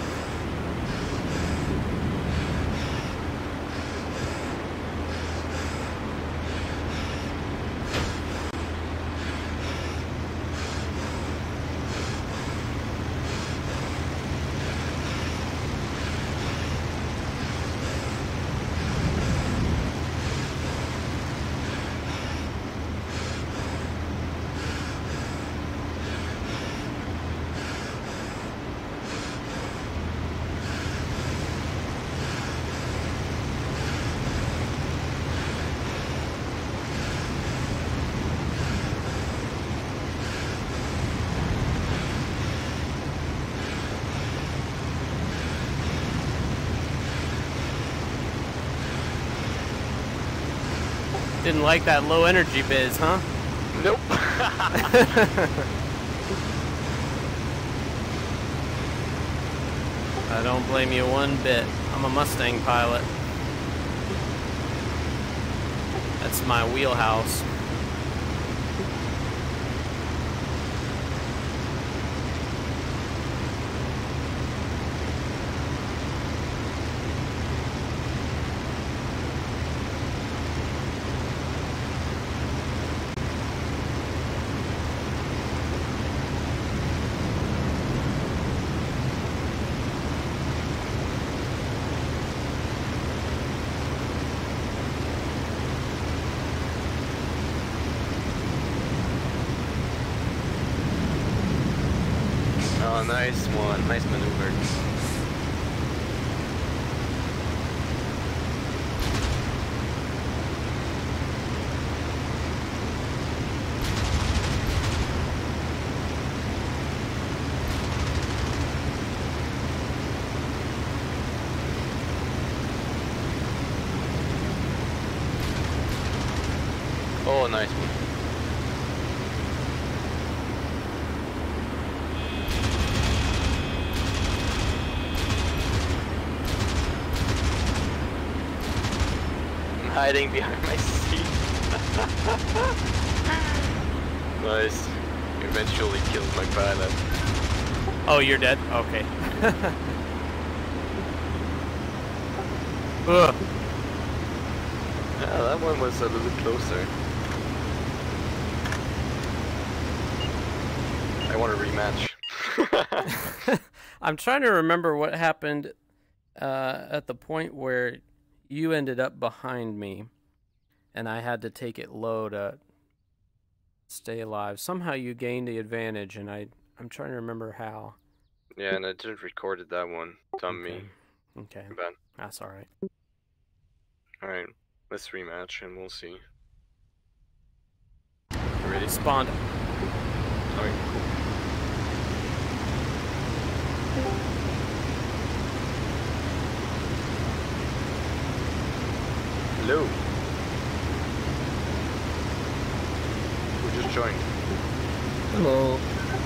Didn't like that low energy biz, huh? Nope. [laughs] I don't blame you one bit. I'm a Mustang pilot. That's my wheelhouse. oh, nice one. Nice maneuver. Oh, nice one. I'm hiding behind my seat. [laughs] nice. Eventually killed my pilot. Oh, you're dead? Okay. [laughs] Ugh. Yeah, that one was a little closer. I want a rematch. [laughs] I'm trying to remember what happened uh, at the point where you ended up behind me and I had to take it low to stay alive. Somehow you gained the advantage and I I'm trying to remember how. Yeah, and I didn't record that one. Tommy. Okay. Okay. Bad. That's all right. Alright, let's rematch and we'll see. You ready? Spawned. Alright, cool. Hello. Who just joined? Hello.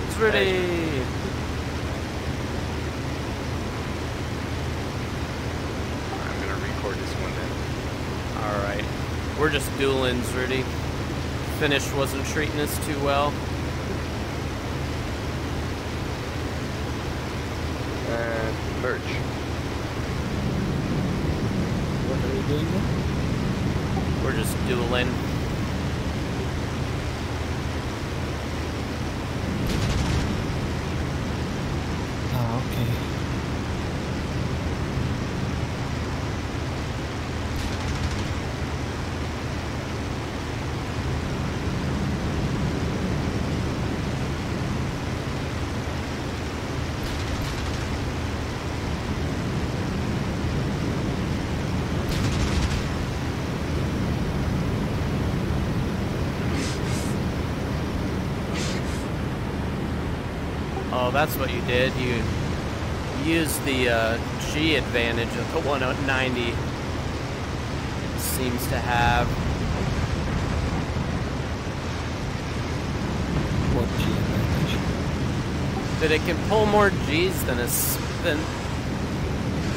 It's ready. I'm gonna record this one then. All right. We're just dueling, Zrudy. Finnish wasn't treating us too well. Uh, and merge. What are you doing now? We're just dueling. Ah, okay. That's what you did. You used the uh, G advantage of the 190 seems to have. What G advantage? That it can pull more G's than a than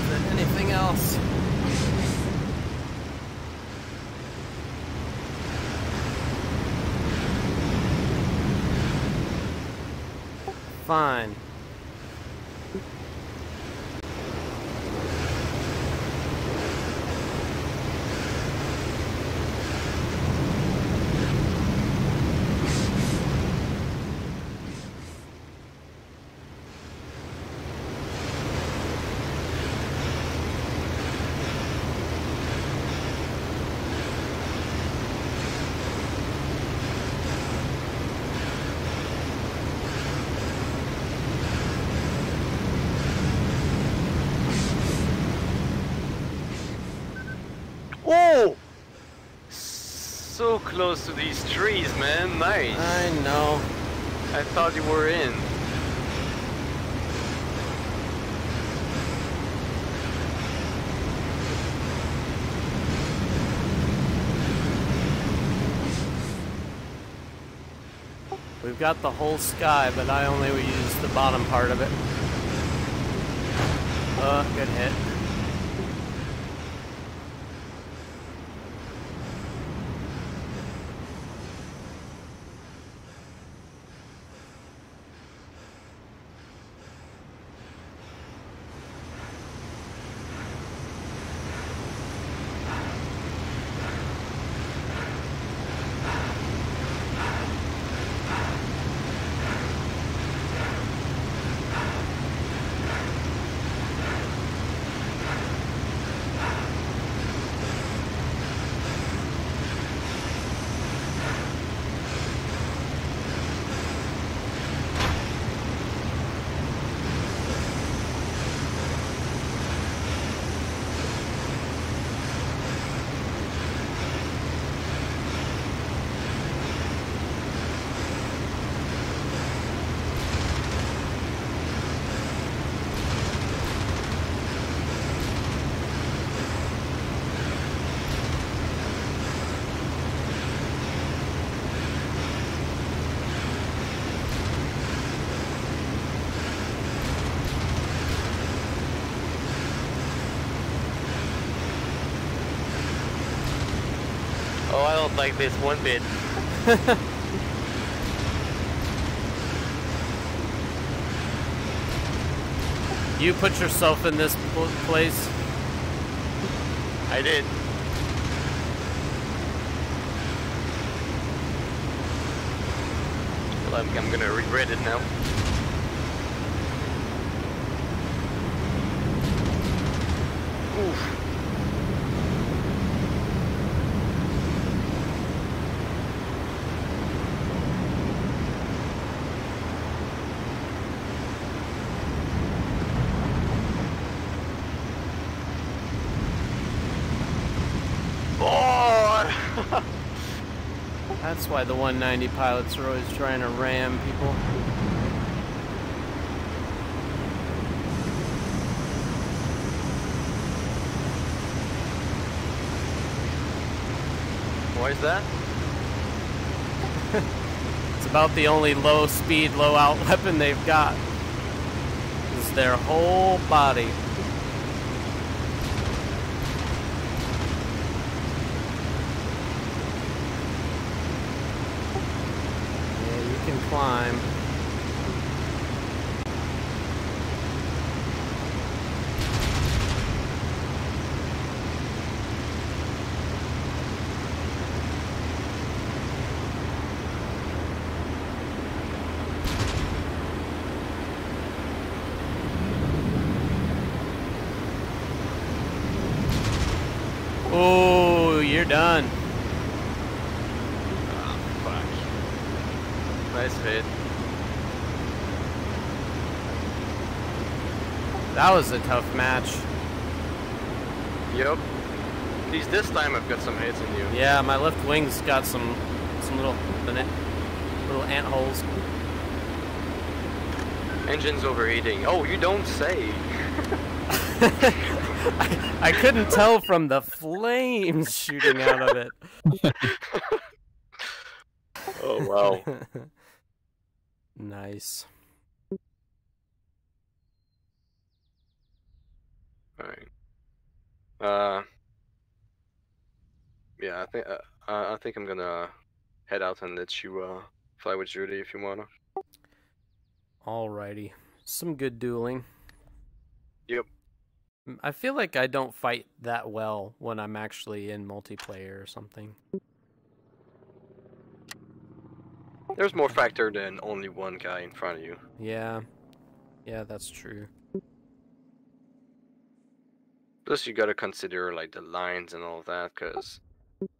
than anything else. Fine. Oh! So close to these trees, man. Nice. I know. I thought you were in. We've got the whole sky, but I only use the bottom part of it. Oh, good hit. Like this one bit. [laughs] You put yourself in this place. I did. Well, I'm, I'm gonna regret it now. Oof. That's why the 190 pilots are always trying to ram people. Why is that? [laughs] It's about the only low speed, low alt [laughs] weapon they've got. Is their whole body. Yeah, you can climb. Oh, you're done. Ah, fuck. Nice hit. That was a tough match. Yep. At least this time I've got some hits in you. Yeah, my left wing's got some some little little ant holes. Engine's overheating. Oh, you don't say. I, [laughs] I couldn't tell from the flames shooting out of it. [laughs] Oh wow. [laughs] nice. Alright. Uh. Yeah, I think uh, I think I'm gonna head out and let you uh fly with Judy if you wanna. Alrighty. Some good dueling. Yep. I feel like I don't fight that well when I'm actually in multiplayer or something. There's more factor than only one guy in front of you. Yeah. Yeah, that's true. Plus, you gotta consider like the lines and all that, cause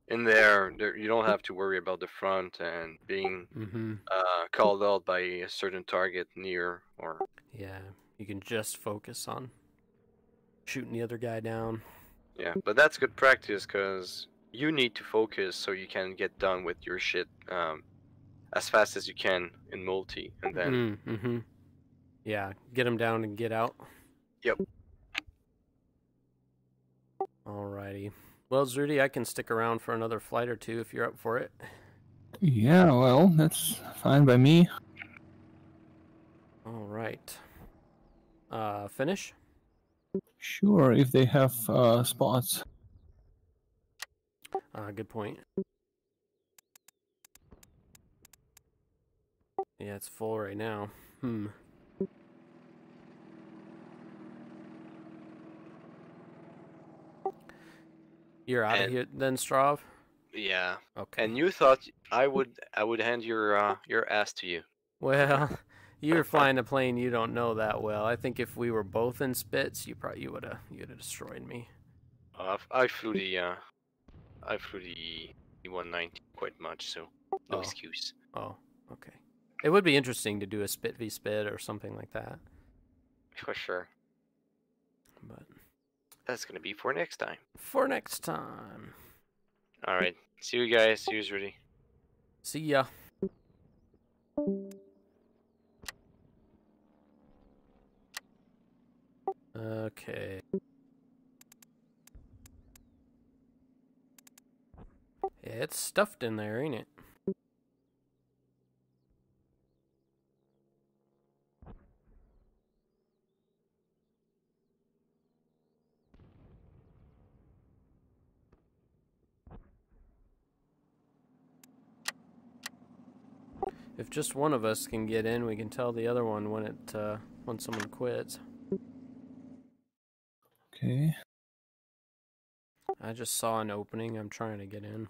in there, there you don't have to worry about the front and being Mm-hmm. uh, called out by a certain target near or Yeah. You can just focus on shooting the other guy down. yeah. But that's good practice, cause you need to focus so you can get done with your shit um, as fast as you can in multi, and then Mm, mm-hmm. Yeah, get him down and get out. Yep. Alrighty. Well, Zrudy, I can stick around for another flight or two if you're up for it. Yeah, well, that's fine by me. All right. Uh, Finnish? Sure, if they have uh, spots. Uh, good point. Yeah, it's full right now. Hmm. You're out of here then, Strav? yeah. Okay. And you thought I would I would hand your uh, your ass to you. Well, [laughs] you're [laughs] flying a plane you don't know that well. I think if we were both in Spits, you probably you would have you would have destroyed me. Uh, I flew the uh, I flew the E190 quite much, so no Oh. excuse. Oh, okay. It would be interesting to do a Spit v Spit or something like that, For sure. but That's gonna be for next time. for next time. All right. See you guys. See you, Rudy. See ya. Okay. Yeah, it's stuffed in there, ain't it? If just one of us can get in, we can tell the other one when it uh, when someone quits. Okay. I just saw an opening. I'm trying to get in.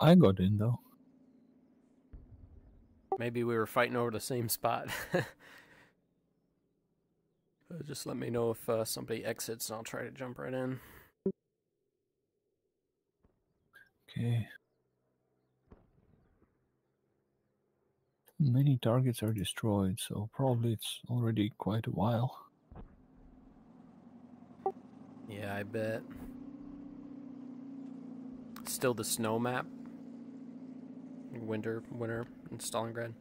I, got in though. Maybe we were fighting over the same spot. [laughs] Uh, Just let me know if uh, somebody exits and I'll try to jump right in. Okay. Many targets are destroyed, so probably it's already quite a while. Yeah, I bet. Still the snow map. Winter, winter in Stalingrad.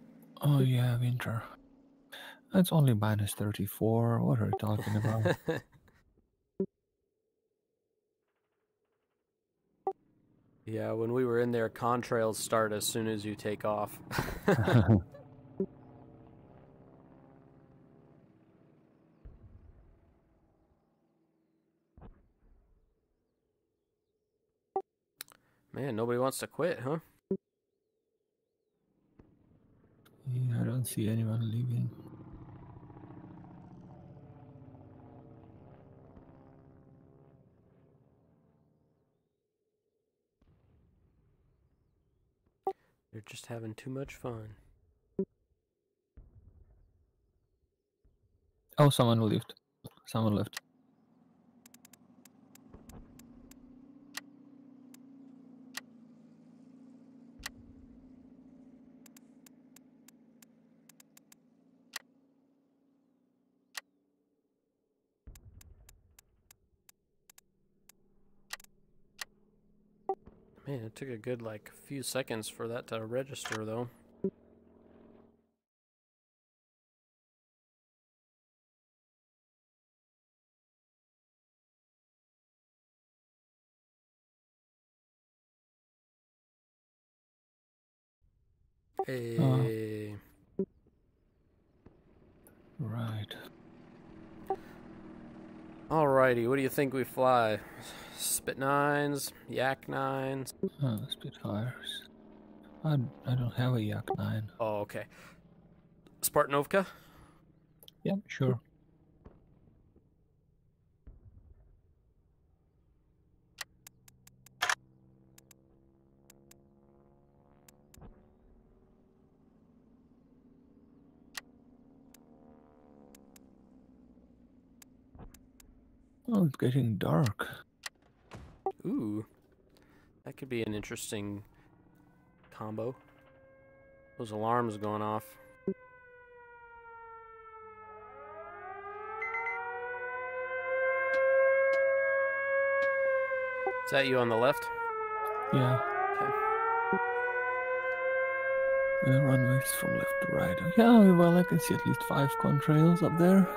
Oh yeah, winter. It's only minus 34. What are you talking about? [laughs] yeah, when we were in there, contrails start as soon as you take off. [laughs] [laughs] Man, nobody wants to quit, huh? yeah, I don't see anyone leaving. They're just having too much fun. Oh, someone left. Someone left. Man, it took a good like few seconds for that to register though. Uh-huh. Hey, Right. alrighty, what do you think we fly? Spit nines, yak nines. Uh, Spitfires. I, I don't have a Yak 9. Oh, okay. Spartanovka. Yeah, sure. Oh, it's getting dark. Ooh, that could be an interesting combo. Those alarms going off. Is that you on the left? Yeah. Okay. Uh, runways from left to right. Yeah, well, I can see at least five contrails up there.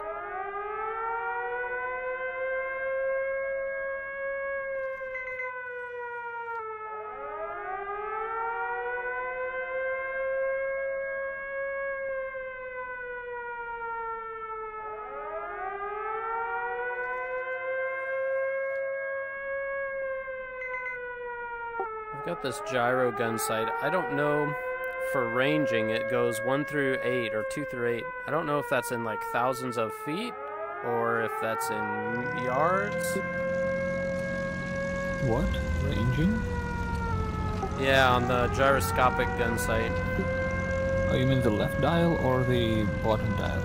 This gyro gun sight. I don't know for ranging it goes 1 through 8 or 2 through 8. I don't know if that's in like thousands of feet or if that's in yards. What? Ranging? Yeah, on the gyroscopic gun sight. Oh, you mean the left dial or the bottom dial?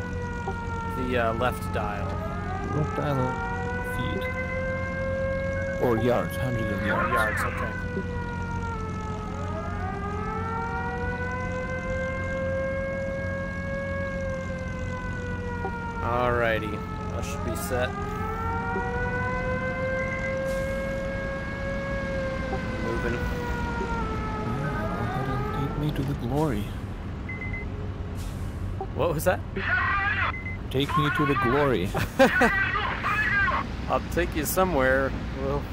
The uh, left dial. Left dial or feet? Or yards, hundreds of yards. Yards, okay. Alrighty, that should be set. Moving. Yeah, go ahead take me to the glory. What was that? Take me to the glory. [laughs] I'll take you somewhere. We'll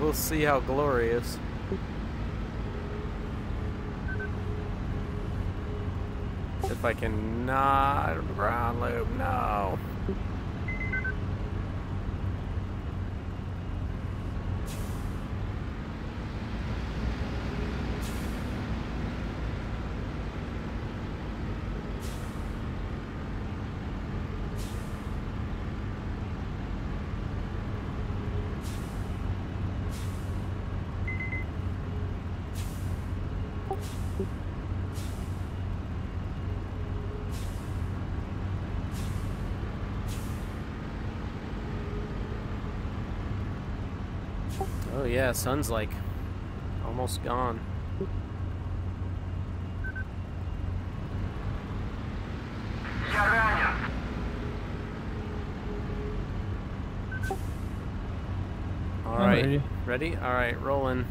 we'll see how glorious. If I can not ground loop, no. Oh yeah, sun's like almost gone. All right, ready. ready? All right, rolling.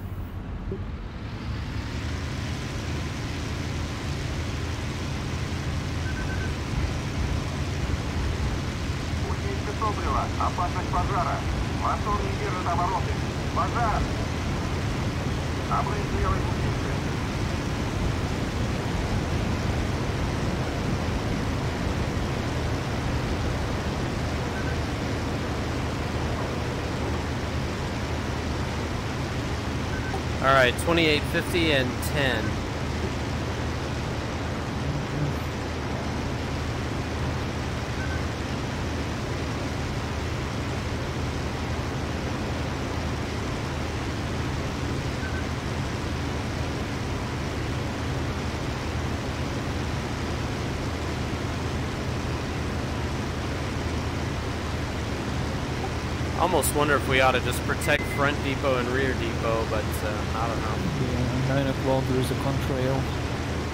All right, 2850 and 10. Almost wonder if we ought to just protect front depot and rear depot, but uh, I don't know. Yeah, 9 o'clock there is a contrail,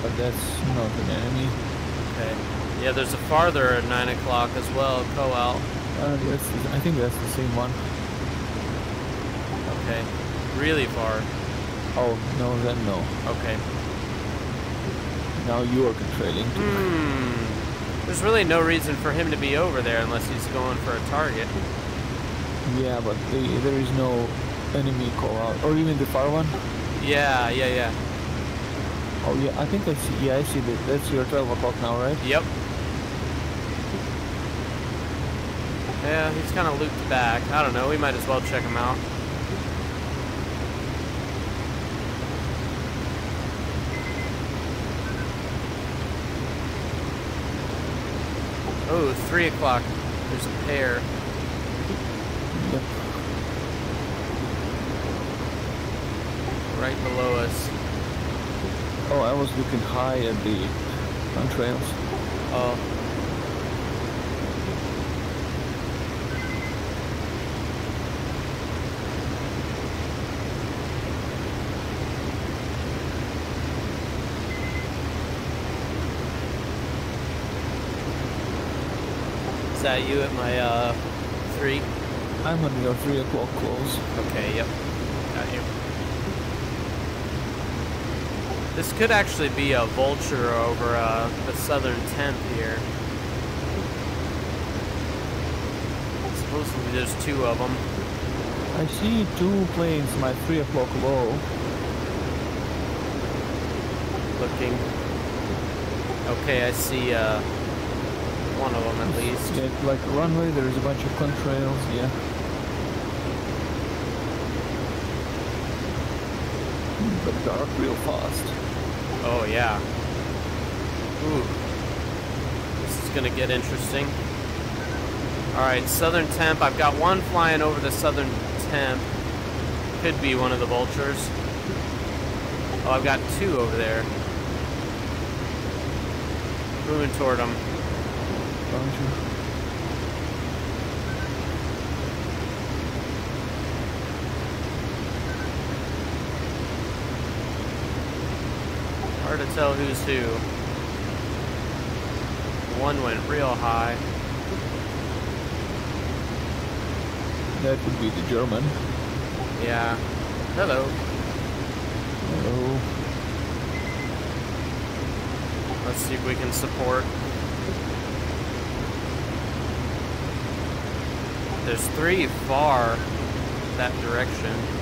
but that's not an enemy. Okay. Yeah, there's a farther at 9 o'clock as well, co-out. Uh, I think that's the same one. Okay. Really far. Oh, no, then no. Okay. Now you are controlling. Hmm. There's really no reason for him to be over there unless he's going for a target. Yeah, but the, there is no enemy call out. Or even the far one. Yeah, yeah, yeah. Oh yeah, I think I see. Yeah, I see that. That's your 12 o'clock now, right? Yep. Yeah, he's kind of looped back. I don't know. We might as well check him out. Oh, three o'clock. There's a pair. Right below us. Oh, I was looking high at the contrails. Oh. Is that you at my uh? I'm on your 3 o'clock close. Okay, yep. Got you. This could actually be a vulture over uh, the southern 10th here. Supposedly there's two of them. I see two planes, my 3 o'clock low. Looking. Okay, I see uh, one of them at least. Yeah, like runway, there's a bunch of contrails, yeah. But dark real fast. Oh yeah. Ooh. This is gonna get interesting. Alright, southern temp. I've got one flying over the southern temp. Could be one of the vultures. Oh, I've got two over there. Moving toward them. Roger. Tell who's who. One went real high. That would be the German. Yeah. Hello. Hello. Let's see if we can support. There's three far that direction.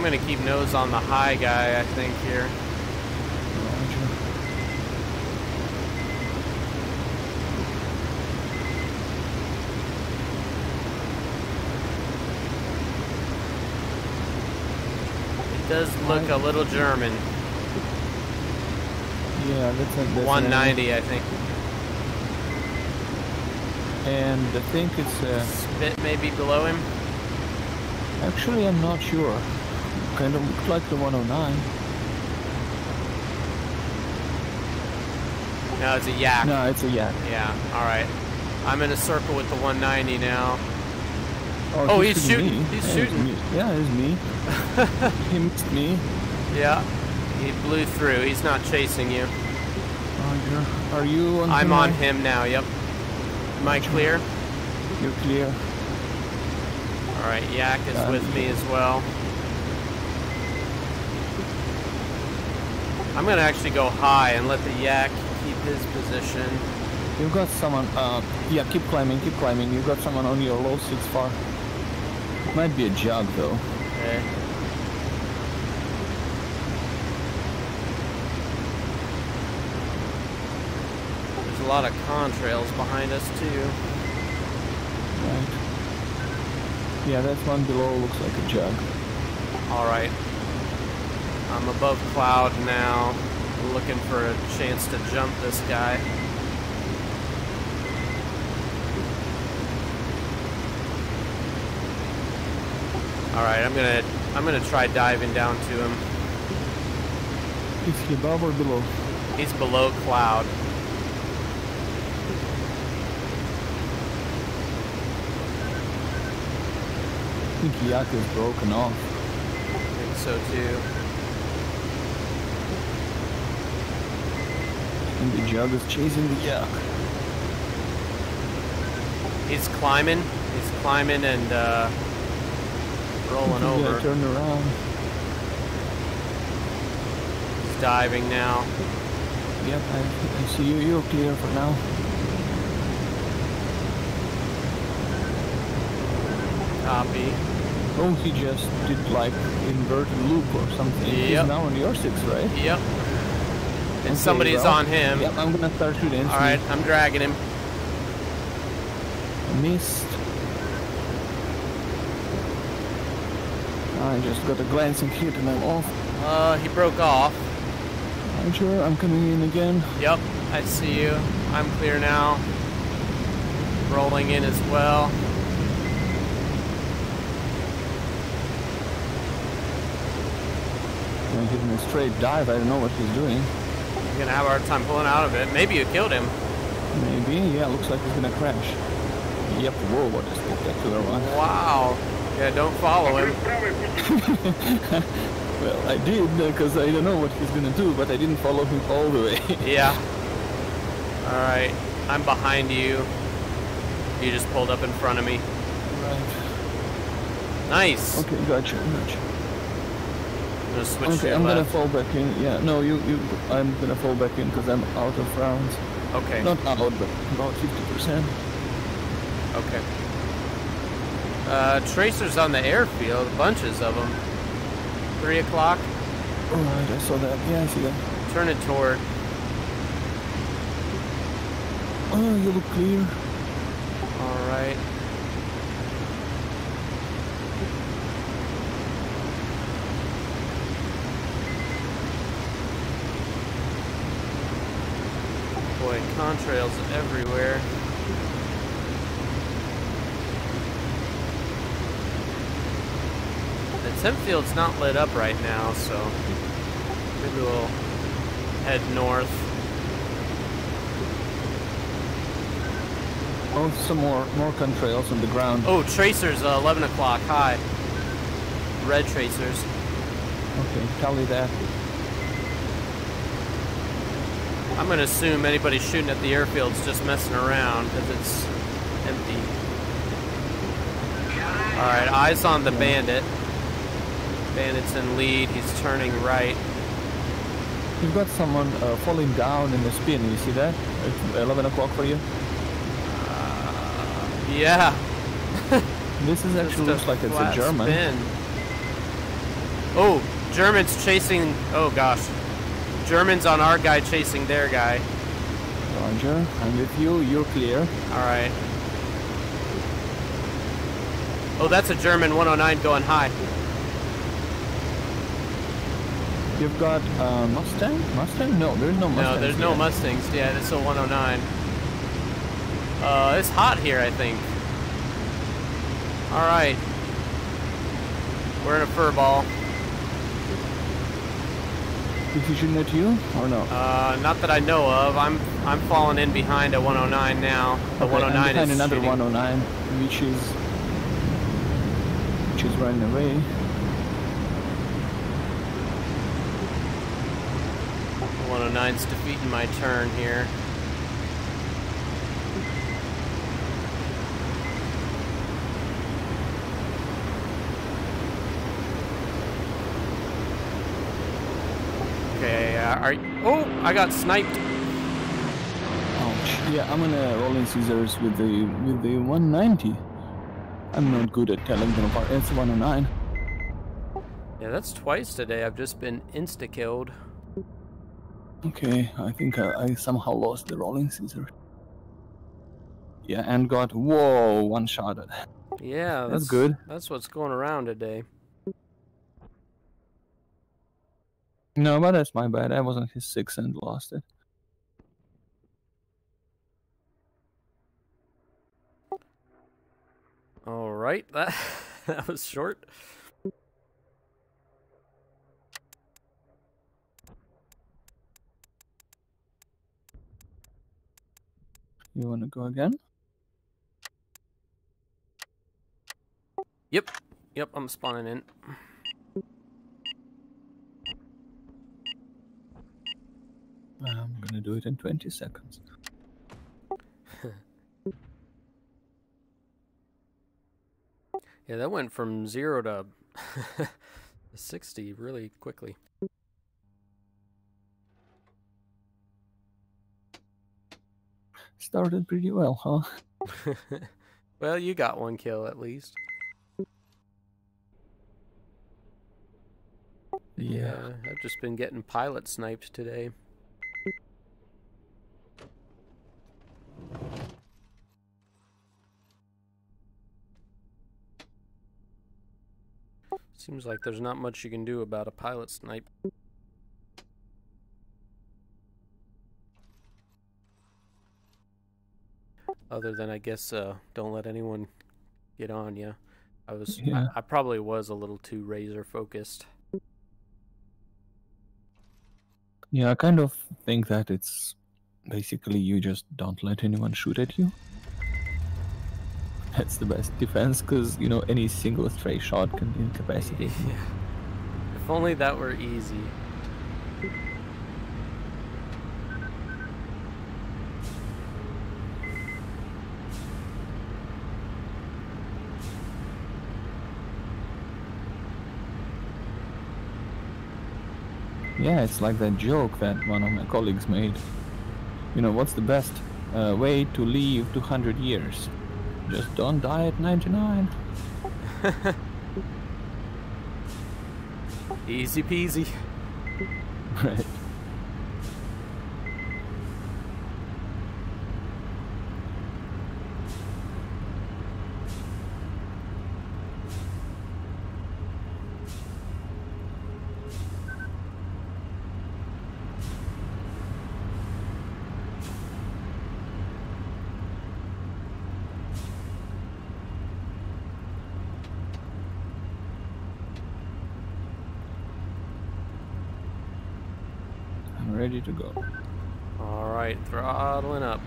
I'm gonna keep nose on the high guy, I think, here. Roger. It does look a little German. Yeah, a that's 190, I think. And I think it's uh, Spit maybe below him. actually I'm not sure. Kind of looked like the 109. No, it's a yak. No, it's a yak. Yeah. All right. I'm in a circle with the 190 now. Oh, Oh, he's shooting. me. He's Yeah, shooting. me. Yeah, it's me. [laughs] he missed me. Yeah. He blew through. He's not chasing you. Oh, Roger. Are you on I'm on him now. Yep. Am I clear? You're clear. All right. Yak is with me as well. I'm gonna actually go high and let the yak keep his position. You've got someone. Uh, yeah, keep climbing, keep climbing. You've got someone on your low six far. Might be a jug though. Okay. There's a lot of contrails behind us too. Right. Yeah, that one below looks like a jug. All right. I'm above cloud now, looking for a chance to jump this guy. All right, I'm gonna I'm gonna try diving down to him. Is he above or below? He's below cloud. I think yak is broken off. I think so too. And the jug is chasing the yak. He's climbing. He's climbing and uh, rolling over. turn around. He's diving now. Yep, I, I see you. You're clear for now. Copy. Oh, he just did like inverted loop or something. He's now on your six, right? Yep. And Okay, somebody's well, on him. Yep, I'm gonna start shooting. All right, I'm dragging him. Missed. I just got a glancing hit and I'm off. Uh, he broke off. Roger, I'm coming in again. Yep, I see you. I'm clear now. Rolling in as well. I'm hitting a straight dive. I don't know what he's doing gonna have a hard time pulling out of it. Maybe you killed him. Maybe, yeah, looks like he's gonna crash. Yep, whoa, what a spectacular one. Wow. Yeah, don't follow him. [laughs] well, I did, uh, because I don't know what he's gonna do, but I didn't follow him all the way. [laughs] yeah. Alright, I'm behind you. You just pulled up in front of me. Right. Nice. Okay, gotcha, gotcha. I'm switch Okay, I'm gonna fall back in. Yeah, no, you, you. I'm gonna fall back in because I'm out of rounds. Okay. Not out, but about 50%. Okay. Uh, tracers on the airfield, bunches of them. Three o'clock. Alright, I saw that. Yeah, I see that. Turn it toward. Oh, you look clear. All right. Boy, contrails everywhere. The temp field's not lit up right now, so maybe we'll head north. Oh, some more more contrails on the ground. Oh, tracers, uh, 11 o'clock. Hi. Red tracers. Okay, tally that. I'm gonna assume anybody shooting at the airfield's just messing around because it's empty. Alright, eyes on the bandit. Bandit's in lead, he's turning right. You've got someone uh, falling down in the spin. You see that? It's 11 o'clock for you. Yeah. [laughs] This is actually looks like it's a German. Spin. Oh, Germans chasing. Oh gosh. Germans on our guy chasing their guy. Roger, I'm with you. You're clear. Alright. Oh, that's a German 109 going high. You've got uh, Mustang? Mustang? No, there's no Mustang. No, there's no Mustangs. Yeah, it's a 109. Uh, it's hot here, I think. All right. We're in a fur ball. Decision at you or no? Uh, not that I know of. I'm I'm falling in behind a 109 now. The Okay, I'm 109 behind is another shooting. 109, which is which is running away. 109's defeating my turn here. Are oh, I got sniped. Ouch. Yeah, I'm gonna roll in scissors with the with the 190. I'm not good at telling them apart. It's 109. Yeah, that's twice today. I've just been insta killed. Okay, I think I, I somehow lost the rolling scissors. Yeah, and got whoa one shot at. Yeah, That's good. That's what's going around today. No, but that's my bad. I wasn't his six and lost it. All right, [laughs] that that was short. You wanna go again? Yep, yep, I'm spawning in. I'm gonna do it in 20 seconds. [laughs] Yeah, that went from zero to [laughs] 60 really quickly. Started pretty well, huh? [laughs] well, you got one kill at least. Yeah, uh, I've just been getting pilot sniped today. Seems like there's not much you can do about a pilot snipe. Other than I guess uh, don't let anyone get on you. I was Yeah. I, I probably was a little too razor focused. Yeah, I kind of think that it's basically you just don't let anyone shoot at you. That's the best defense, because, you know, any single stray shot can incapacitate. Yeah. If only that were easy. Yeah, it's like that joke that one of my colleagues made. You know, what's the best uh, way to live 200 years? Just don't die at 99. [laughs] Easy peasy. [laughs] Right. I'm ready to go. Alright, throttling up.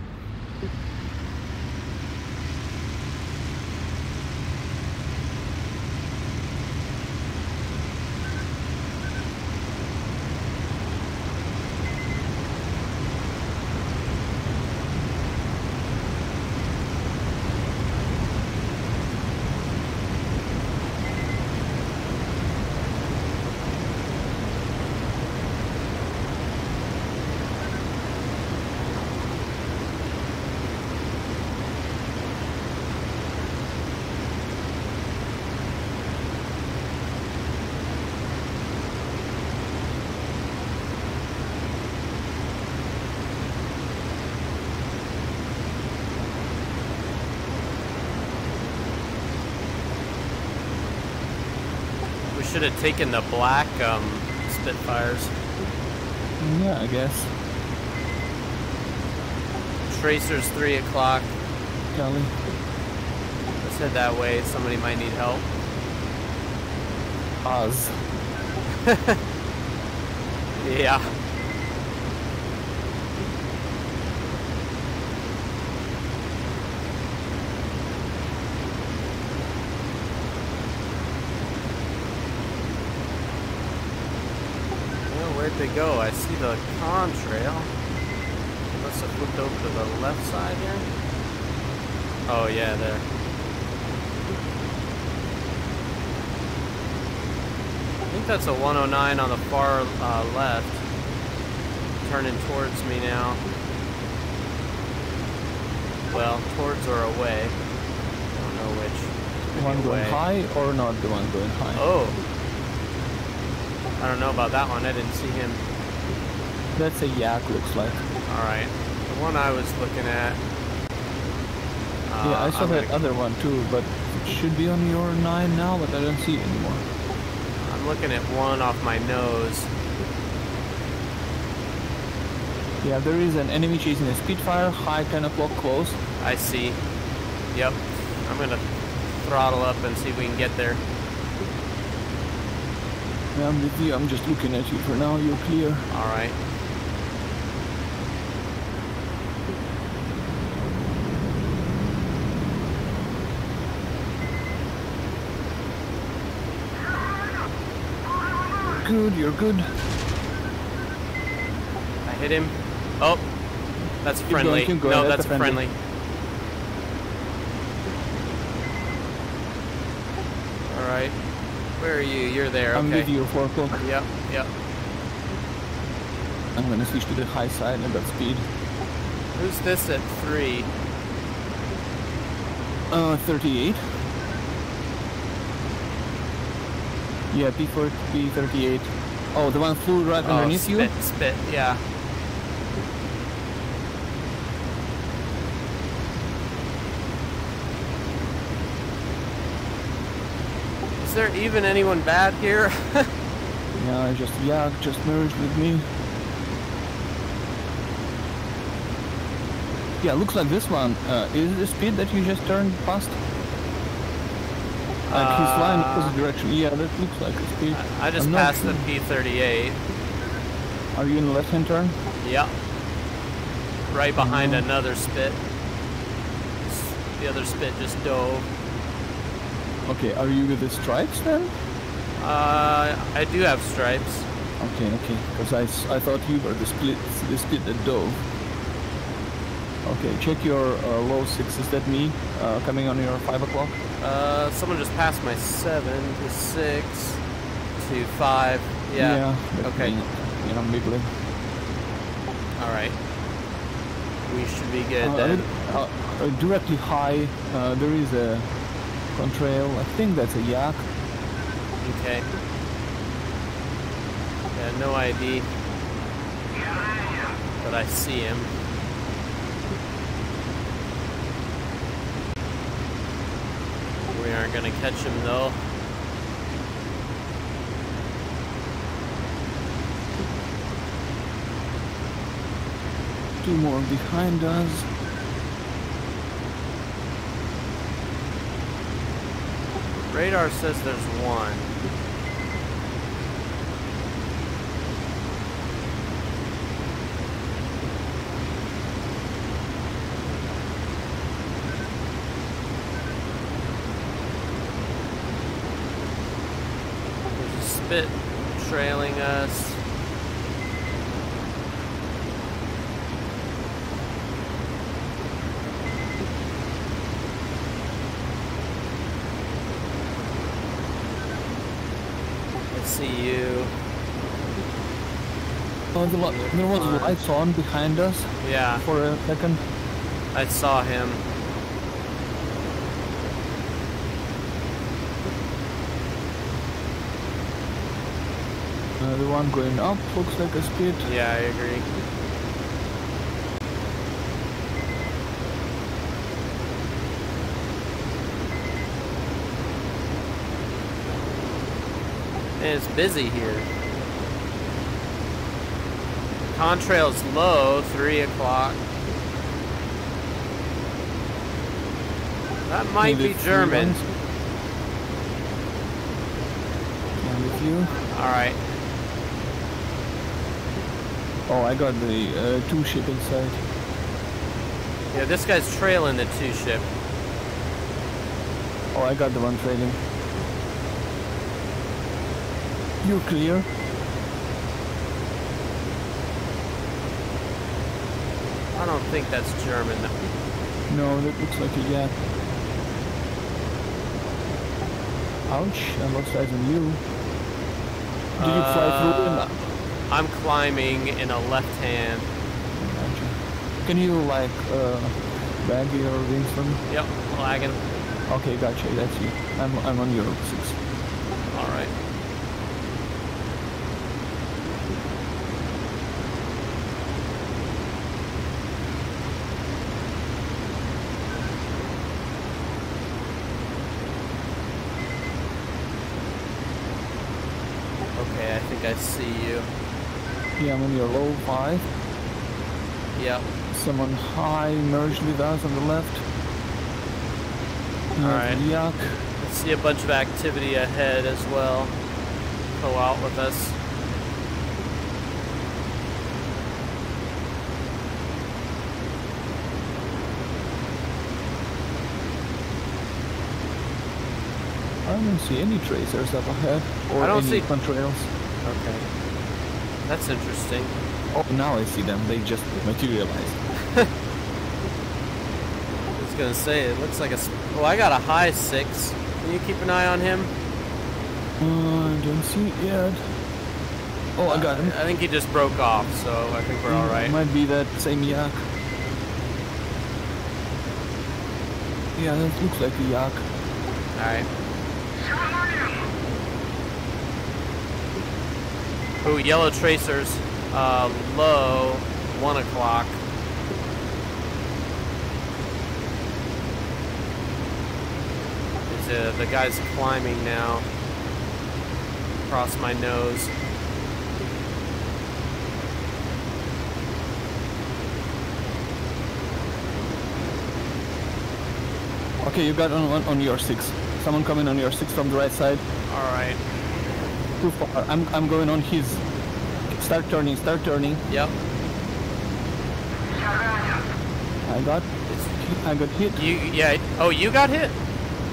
We should have taken the black um, Spitfires. Yeah, I guess. Tracer's 3 o'clock. Tally. Let's head that way. Somebody might need help. Pause. [laughs] Yeah. They go? I see the contrail. Must have flipped over to the left side here. Oh yeah, there. I think that's a 109 on the far uh, left. Turning towards me now. Well, towards or away. I don't know which. The one going away. high or not the one going high? Oh. I don't know about that one. I didn't see him. That's a yak, looks like. Alright. The one I was looking at. Uh, yeah, I saw I'm that gonna- other one too, but it should be on your 9 now, but I don't see it anymore. I'm looking at one off my nose. Yeah, there is an enemy chasing a Spitfire, high 10 o'clock close. I see. Yep. I'm gonna throttle up and see if we can get there. Yeah, I'm with you, I'm just looking at you for now, you're clear. Alright. Good, you're good. I hit him. Oh. That's friendly. going, No, that's that's friendly. friendly. Alright. Where are you? You're there. I'm okay. with you, 4 o'clock. Yep, yep. I'm gonna switch to the high side at that speed. Who's this at three? Uh, 38. Yeah, P4, P38. Oh, the one flew right Oh, underneath spit, you? spit, yeah. Is there even anyone bad here? [laughs] Yeah, I just, yeah, just merged with me. Yeah, looks like this one. Uh, is it the speed that you just turned past? Like he's flying Uh, opposite direction. Yeah, that looks like a speed. I just I'm passed the. P38. Are you in the left-hand turn? Yeah. Right behind Oh. another spit. The other spit just dove. Okay, are you with the stripes then? Uh, I do have stripes. Okay, okay. Because I, I thought you were the split, the split that dove. Okay, check your uh, low six. Is that me uh, coming on your five o'clock? Uh, someone just passed my seven to six to five. Yeah. that's okay. me. Yeah, I'm middling. All right. We should be good Uh, then. uh, uh, directly high, uh, there is a contrail. I think that's a yak. Okay. Yeah, no ID. But I see him. We aren't gonna catch him though. Two more behind us. Radar says there's one. There's a spit trailing us. I see you. There was lights on behind us Yeah, for a second. I saw him. Uh, the one going up looks like a spit. Yeah, I agree. And it's busy here. Contrail's low, 3 o'clock. That might Maybe be German. With you. Alright. Oh, I got the uh, two ship inside. Yeah, this guy's trailing the two ship. Oh, I got the one trailing. You're clear. think that's German. No, that looks like a yeah. Ouch, I lost eyes on you. Did uh, you fly through them? Uh, I'm climbing in a left hand. Can you, like, uh, bag your wings for me? Yep, lagging. Okay, gotcha, that's you. I'm, I'm on your 6. I'm on your low five. Yep. Someone high merged with us on the left. Alright. Yak. I see a bunch of activity ahead as well. Go out with us. I don't see any tracers up ahead or I don't any see- contrails. Okay. That's interesting. Oh, now I see them. They just materialized. [laughs] I was gonna say, it looks like a. Oh, I got a high six. Can you keep an eye on him? Uh, I don't see it yet. Oh, I got him. I think he just broke off, so I think we're all right. Might be that same yak. Yeah, that looks like a yak. All Ooh, yellow tracers. Uh, low, one o'clock. Is, uh, the guy's climbing now. Across my nose. Okay, you got on, on on your six. Someone coming on your six from the right side. All far. I'm I'm going on his. Start turning. Start turning. Yep. I got. I got hit. You yeah. Oh, you got hit.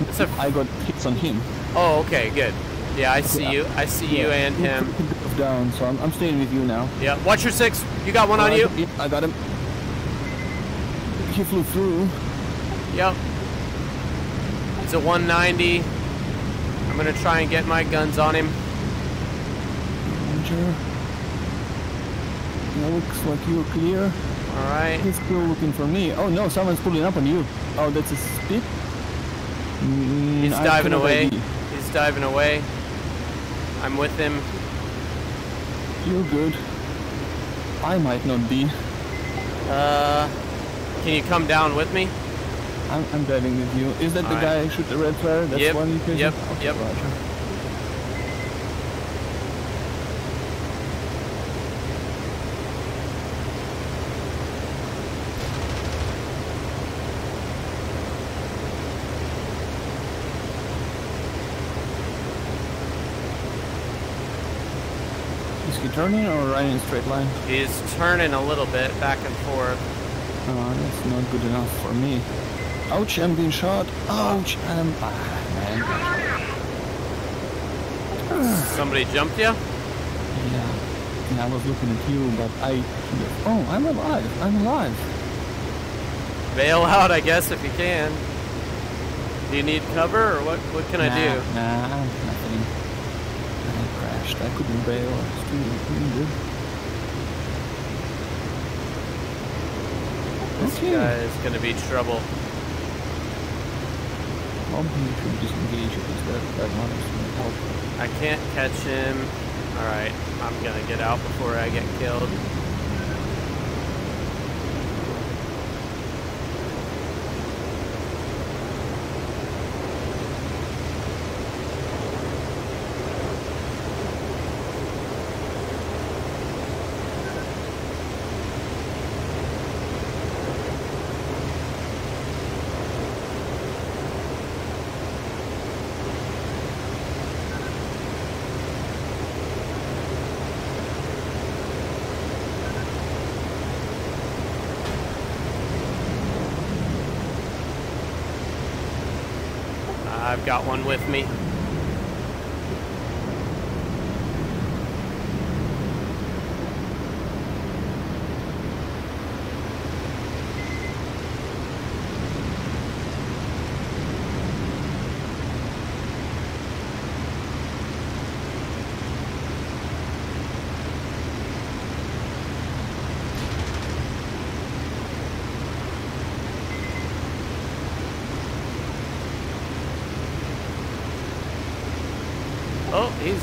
It's a. [laughs] I got hits on him. Oh, okay, good. Yeah, I see you. I see you and him. took a bit of down, so I'm, I'm staying with you now. Yeah. Watch your six. You got one on you. yeah, I got him. He flew through. Yep. It's a 190. I'm gonna try and get my guns on him. Yeah, looks like you're clear. All right. He's still looking for me. Oh no, someone's pulling up on you. Oh, that's a speed. Mm, He's I diving away. He's diving away. I'm with him. You're good. I might not be. Uh, can you come down with me? I'm, I'm diving with you. Is that the Alright. guy who shoot the red flare? That's Yep, one you can yep, Okay, yep. Roger. He turning or running in a straight line? He's turning a little bit back and forth. Oh, that's not good enough for me. Ouch, I'm being shot. Ouch, I'm... Ah, man. [sighs] Somebody jumped you? Yeah. yeah, I was looking at you, but I... Oh, I'm alive. I'm alive. Bail out, I guess, if you can. Do you need cover, or what? What can I do? Nah, nothing. I crashed. I couldn't bail. I was too, too good. This Okay. guy is gonna be trouble. Probably you should disengage because that, that is to help. I can't catch him. Alright, I'm gonna get out before I get killed. Got one with me. Oh, he's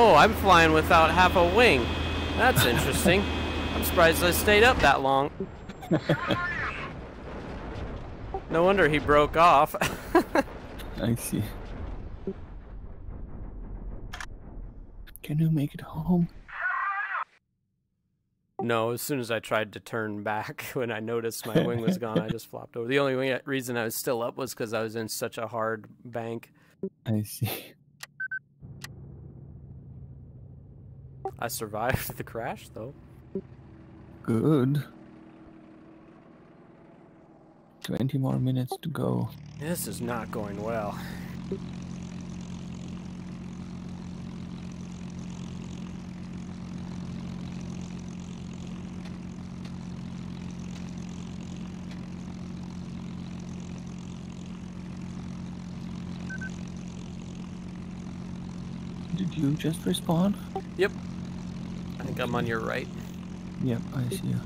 Oh, I'm flying without half a wing. That's interesting. [laughs] I'm surprised I stayed up that long. [laughs] No wonder he broke off. [laughs] I see. Can you make it home? no, as soon as I tried to turn back when I noticed my wing was gone, I just flopped over. The only reason I was still up was because I was in such a hard bank. I see. I survived [laughs] the crash, though. Good. 20 more minutes to go. This is not going well. Did you just respawn? Yep. I think I'm on your right. Yep, I see you.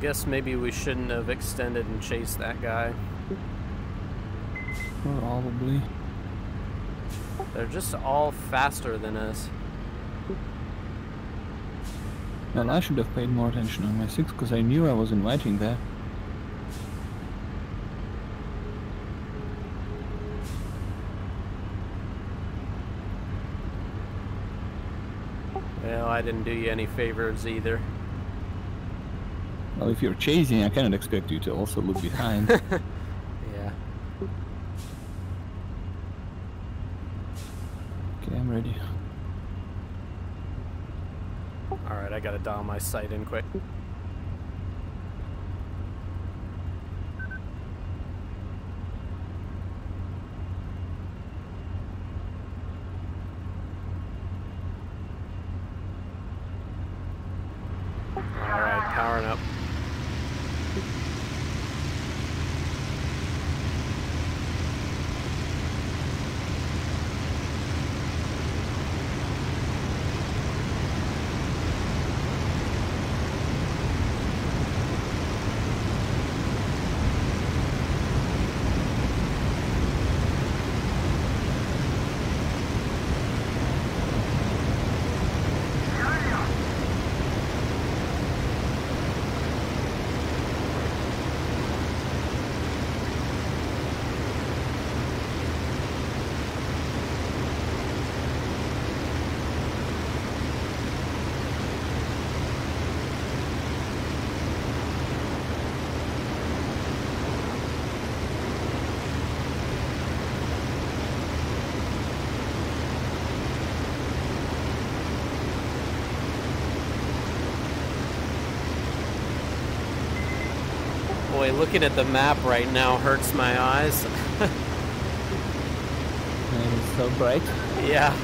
Guess maybe we shouldn't have extended and chased that guy. Probably. They're just all faster than us. Well, I should have paid more attention on my six because I knew I was inviting there. Well, I didn't do you any favors either. Well, if you're chasing, I cannot expect you to also look behind. [laughs] Yeah. okay, I'm ready. Alright, I gotta dial my sight in quick. Alright, powering up. Boy, looking at the map right now hurts my eyes. [laughs] And it's so bright. yeah.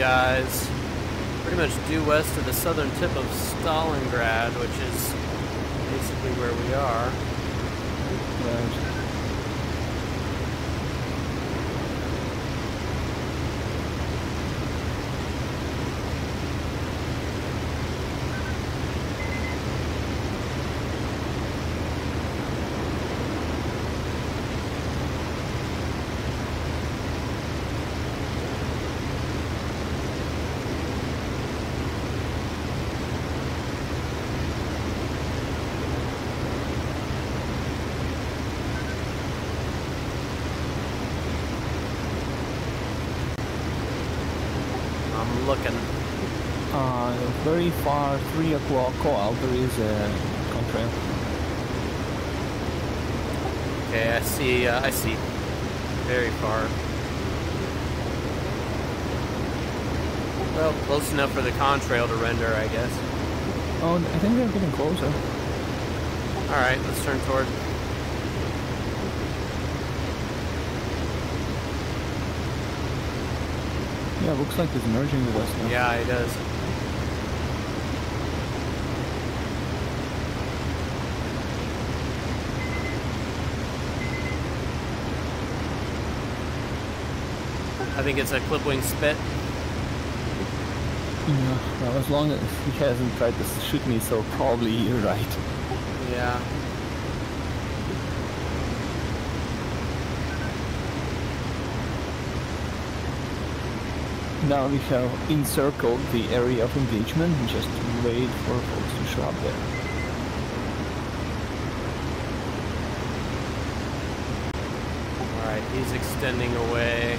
Guys pretty much due west of the southern tip of Stalingrad, which is basically where we are. Right. I'm looking. Uh, very far, 3 o'clock call, there is a contrail. Okay, I see. Uh, I see. Very far. Well, close enough for the contrail to render, I guess. Oh, I think they're getting closer. All right, let's turn toward. Yeah, looks like it's merging with us now. Yeah, it does. I think it's a clipwing spit. Yeah, well, as long as he hasn't tried to shoot me, so probably you're right. Yeah. Now we have encircled the area of engagement and just wait for folks to show up there. All right, he's extending away.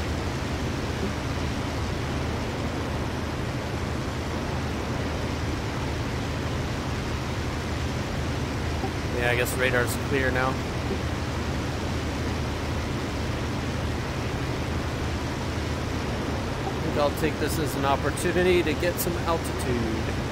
Yeah, I guess radar's clear now. I think I'll take this as an opportunity to get some altitude.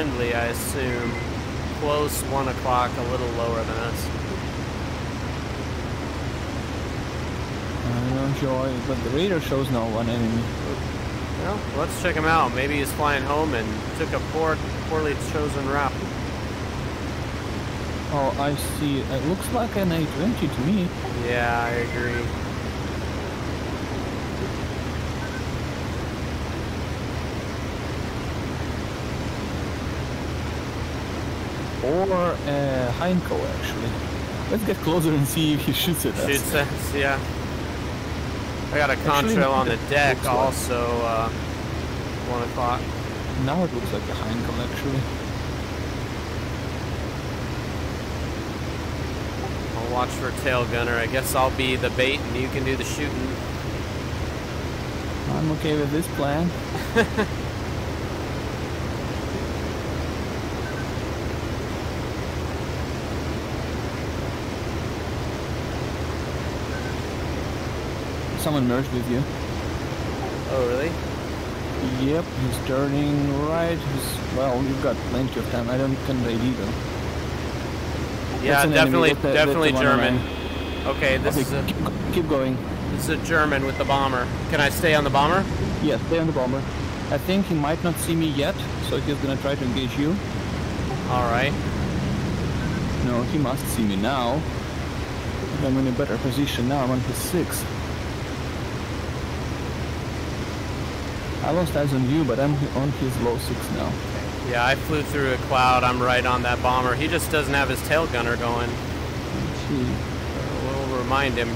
Friendly, I assume. Close, 1 o'clock, a little lower than us. I know, Joy, but the radar shows no one enemy. Well, let's check him out. Maybe he's flying home and took a poor, poorly chosen route. Oh, I see. It looks like an A20 to me. Yeah, I agree. Or a Heinkel, actually. Let's get closer and see if he shoots at us. Shoots us, yeah. I got a contrail on the deck also, uh, 1 o'clock. Now it looks like a Heinkel, actually. I'll watch for tail gunner. I guess I'll be the bait and you can do the shooting. I'm okay with this plan. [laughs] Someone merged with you. Oh, really? Yep, he's turning right. He's well. You've got plenty of time. I don't raid either. Yeah, definitely, that's definitely German. Okay, this Okay, is a keep, keep going. this is a German with the bomber. Can I stay on the bomber? Yes, stay on the bomber. I think he might not see me yet, so he's gonna try to engage you. All right. No, he must see me now. I'm in a better position now. I'm on his six. I lost eyes on you, but I'm on his low six now. Yeah, I flew through a cloud. I'm right on that bomber. He just doesn't have his tail gunner going. See. We'll remind him.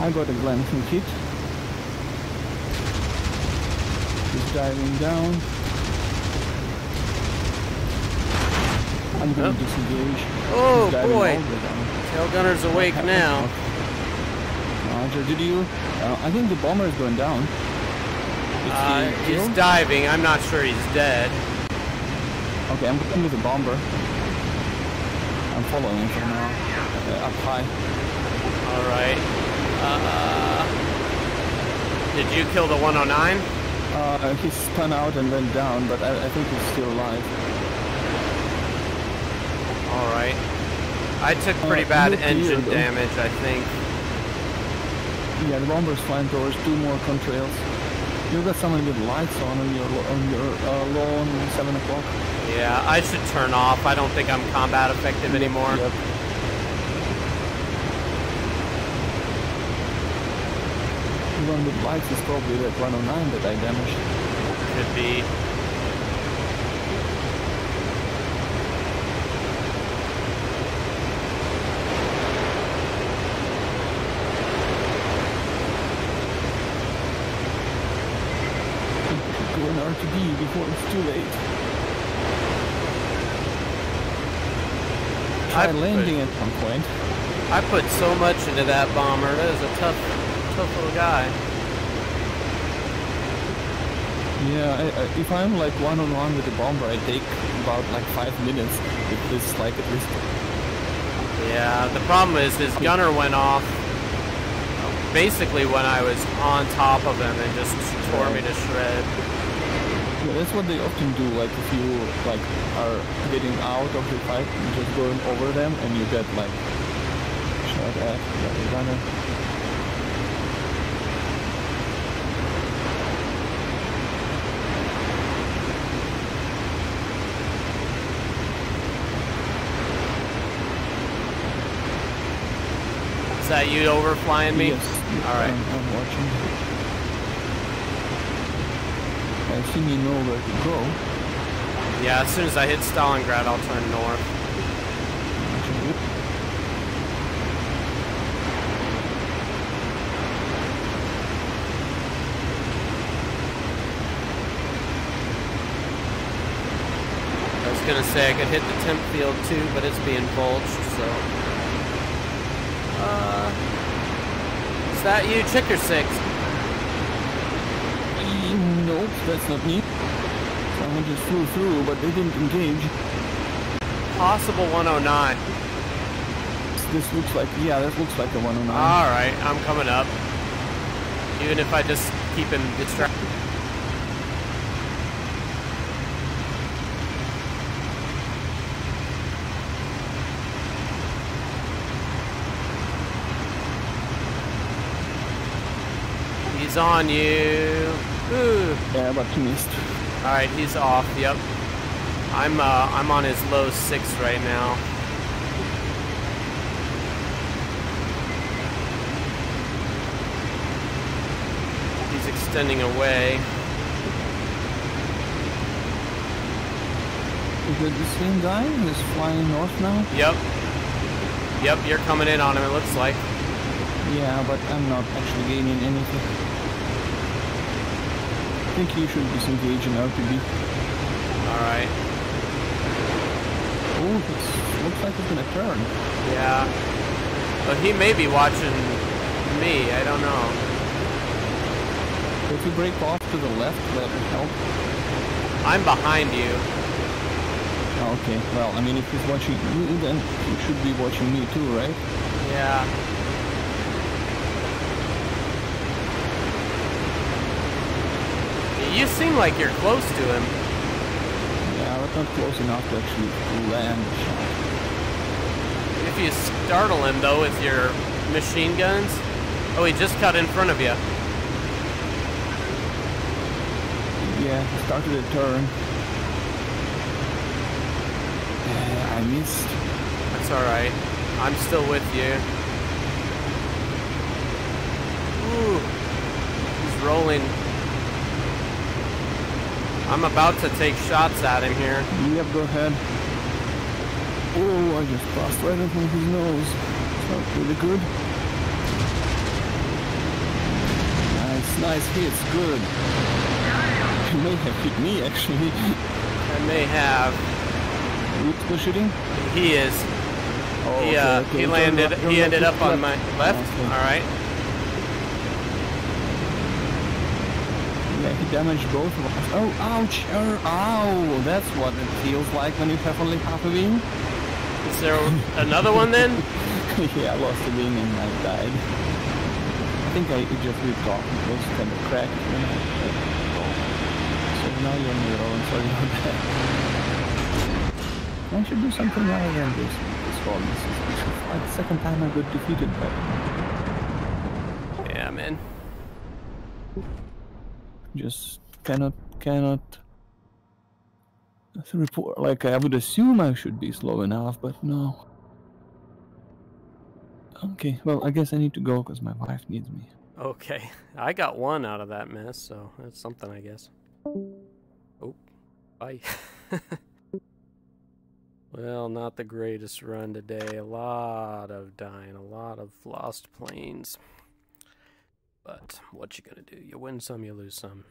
I got a glancing hit. He's diving down. I'm gonna Oh. disengage. Oh, boy. all the way down. Tail gunner's awake now. Did you? Uh, I think the bomber is going down. Uh, he's diving. I'm not sure he's dead. Okay, I'm going with the bomber. I'm following him for now. Uh, up high. All right. Uh, did you kill the 109? Uh, he spun out and went down, but I, I think he's still alive. All right. I took pretty Uh, bad engine damage, I think. Yeah, the bomber's flying towards two more contrails. You've got someone with lights on on your on your uh, lawn at seven o'clock. Yeah, I should turn off. I don't think I'm combat effective anymore. Yep. The one with lights is probably that 109 that I damaged. Could be. Go in It's too late. Try I put- landing at some point. I put so much into that bomber. That is a tough, tough little guy. Yeah, I, I, if I'm like one on one with the bomber, I take about like five minutes. With this, like at least. Yeah, the problem is his gunner went off basically when I was on top of him and just tore me to shred. That's what they often do. Like if you like are getting out of the fight, and just going over them, and you get like shot at by the gunner. Is that you overflying me? Yes. All right. I'm, I'm watching. Think you know where to go. Yeah, as soon as I hit Stalingrad, I'll turn north. I was gonna say I could hit the temp field too, but it's being bulged, so. Uh, is that you, Chicker Six? Nope, that's not me. Someone just flew through, but they didn't engage. Possible 109. This looks like, yeah, this looks like a 109. All right, I'm coming up. Even if I just keep him distracted. He's on you. Ooh. Yeah, but he missed. All right, he's off. Yep. I'm uh, I'm on his low six right now. He's extending away. Is it the same guy who's flying north now? Yep. Yep, you're coming in on him. It looks like. Yeah, but I'm not actually gaining anything. I think you should disengage in RTB. All right. Oh, it looks like it's gonna turn. Yeah. But he may be watching me. I don't know. If you break off to the left, that would help. I'm behind you. Oh, okay, well, I mean, if he's watching you, then he should be watching me too, right? Yeah. You seem like you're close to him. Yeah, but not close enough to actually land the shot. If you startle him though with your machine guns. Oh, he just cut in front of you. Yeah, he started a turn. Yeah, I missed. That's alright. I'm still with you. Ooh. He's rolling. I'm about to take shots at him here. Yep, go ahead. Oh, I just passed right front of his nose. Felt really good. Nice, nice hits, good. You may have hit me actually. I may have. Who's still shooting? He is. Oh, he okay, uh, okay. he landed. He ended up on my left. left. Okay. All right. Damaged both of us. Oh, ouch! Oh, ow! That's what it feels like when you have only half a wing. Is there another one then? [laughs] yeah, I lost a wing and I died. I think I just ripped off. It was kind of cracked. I, so now you're on your own. Sorry about that. [laughs] I should do something other than this. This one. This is, this is like the second time I got defeated by Yeah, man. Just cannot cannot report like I would assume I should be slow enough, but no. Okay, well I guess I need to go because my wife needs me. Okay, I got one out of that mess, so that's something, I guess. Oh, bye. [laughs] well, not the greatest run today. A lot of dying, a lot of lost planes. But what you gonna do? You win some, you lose some.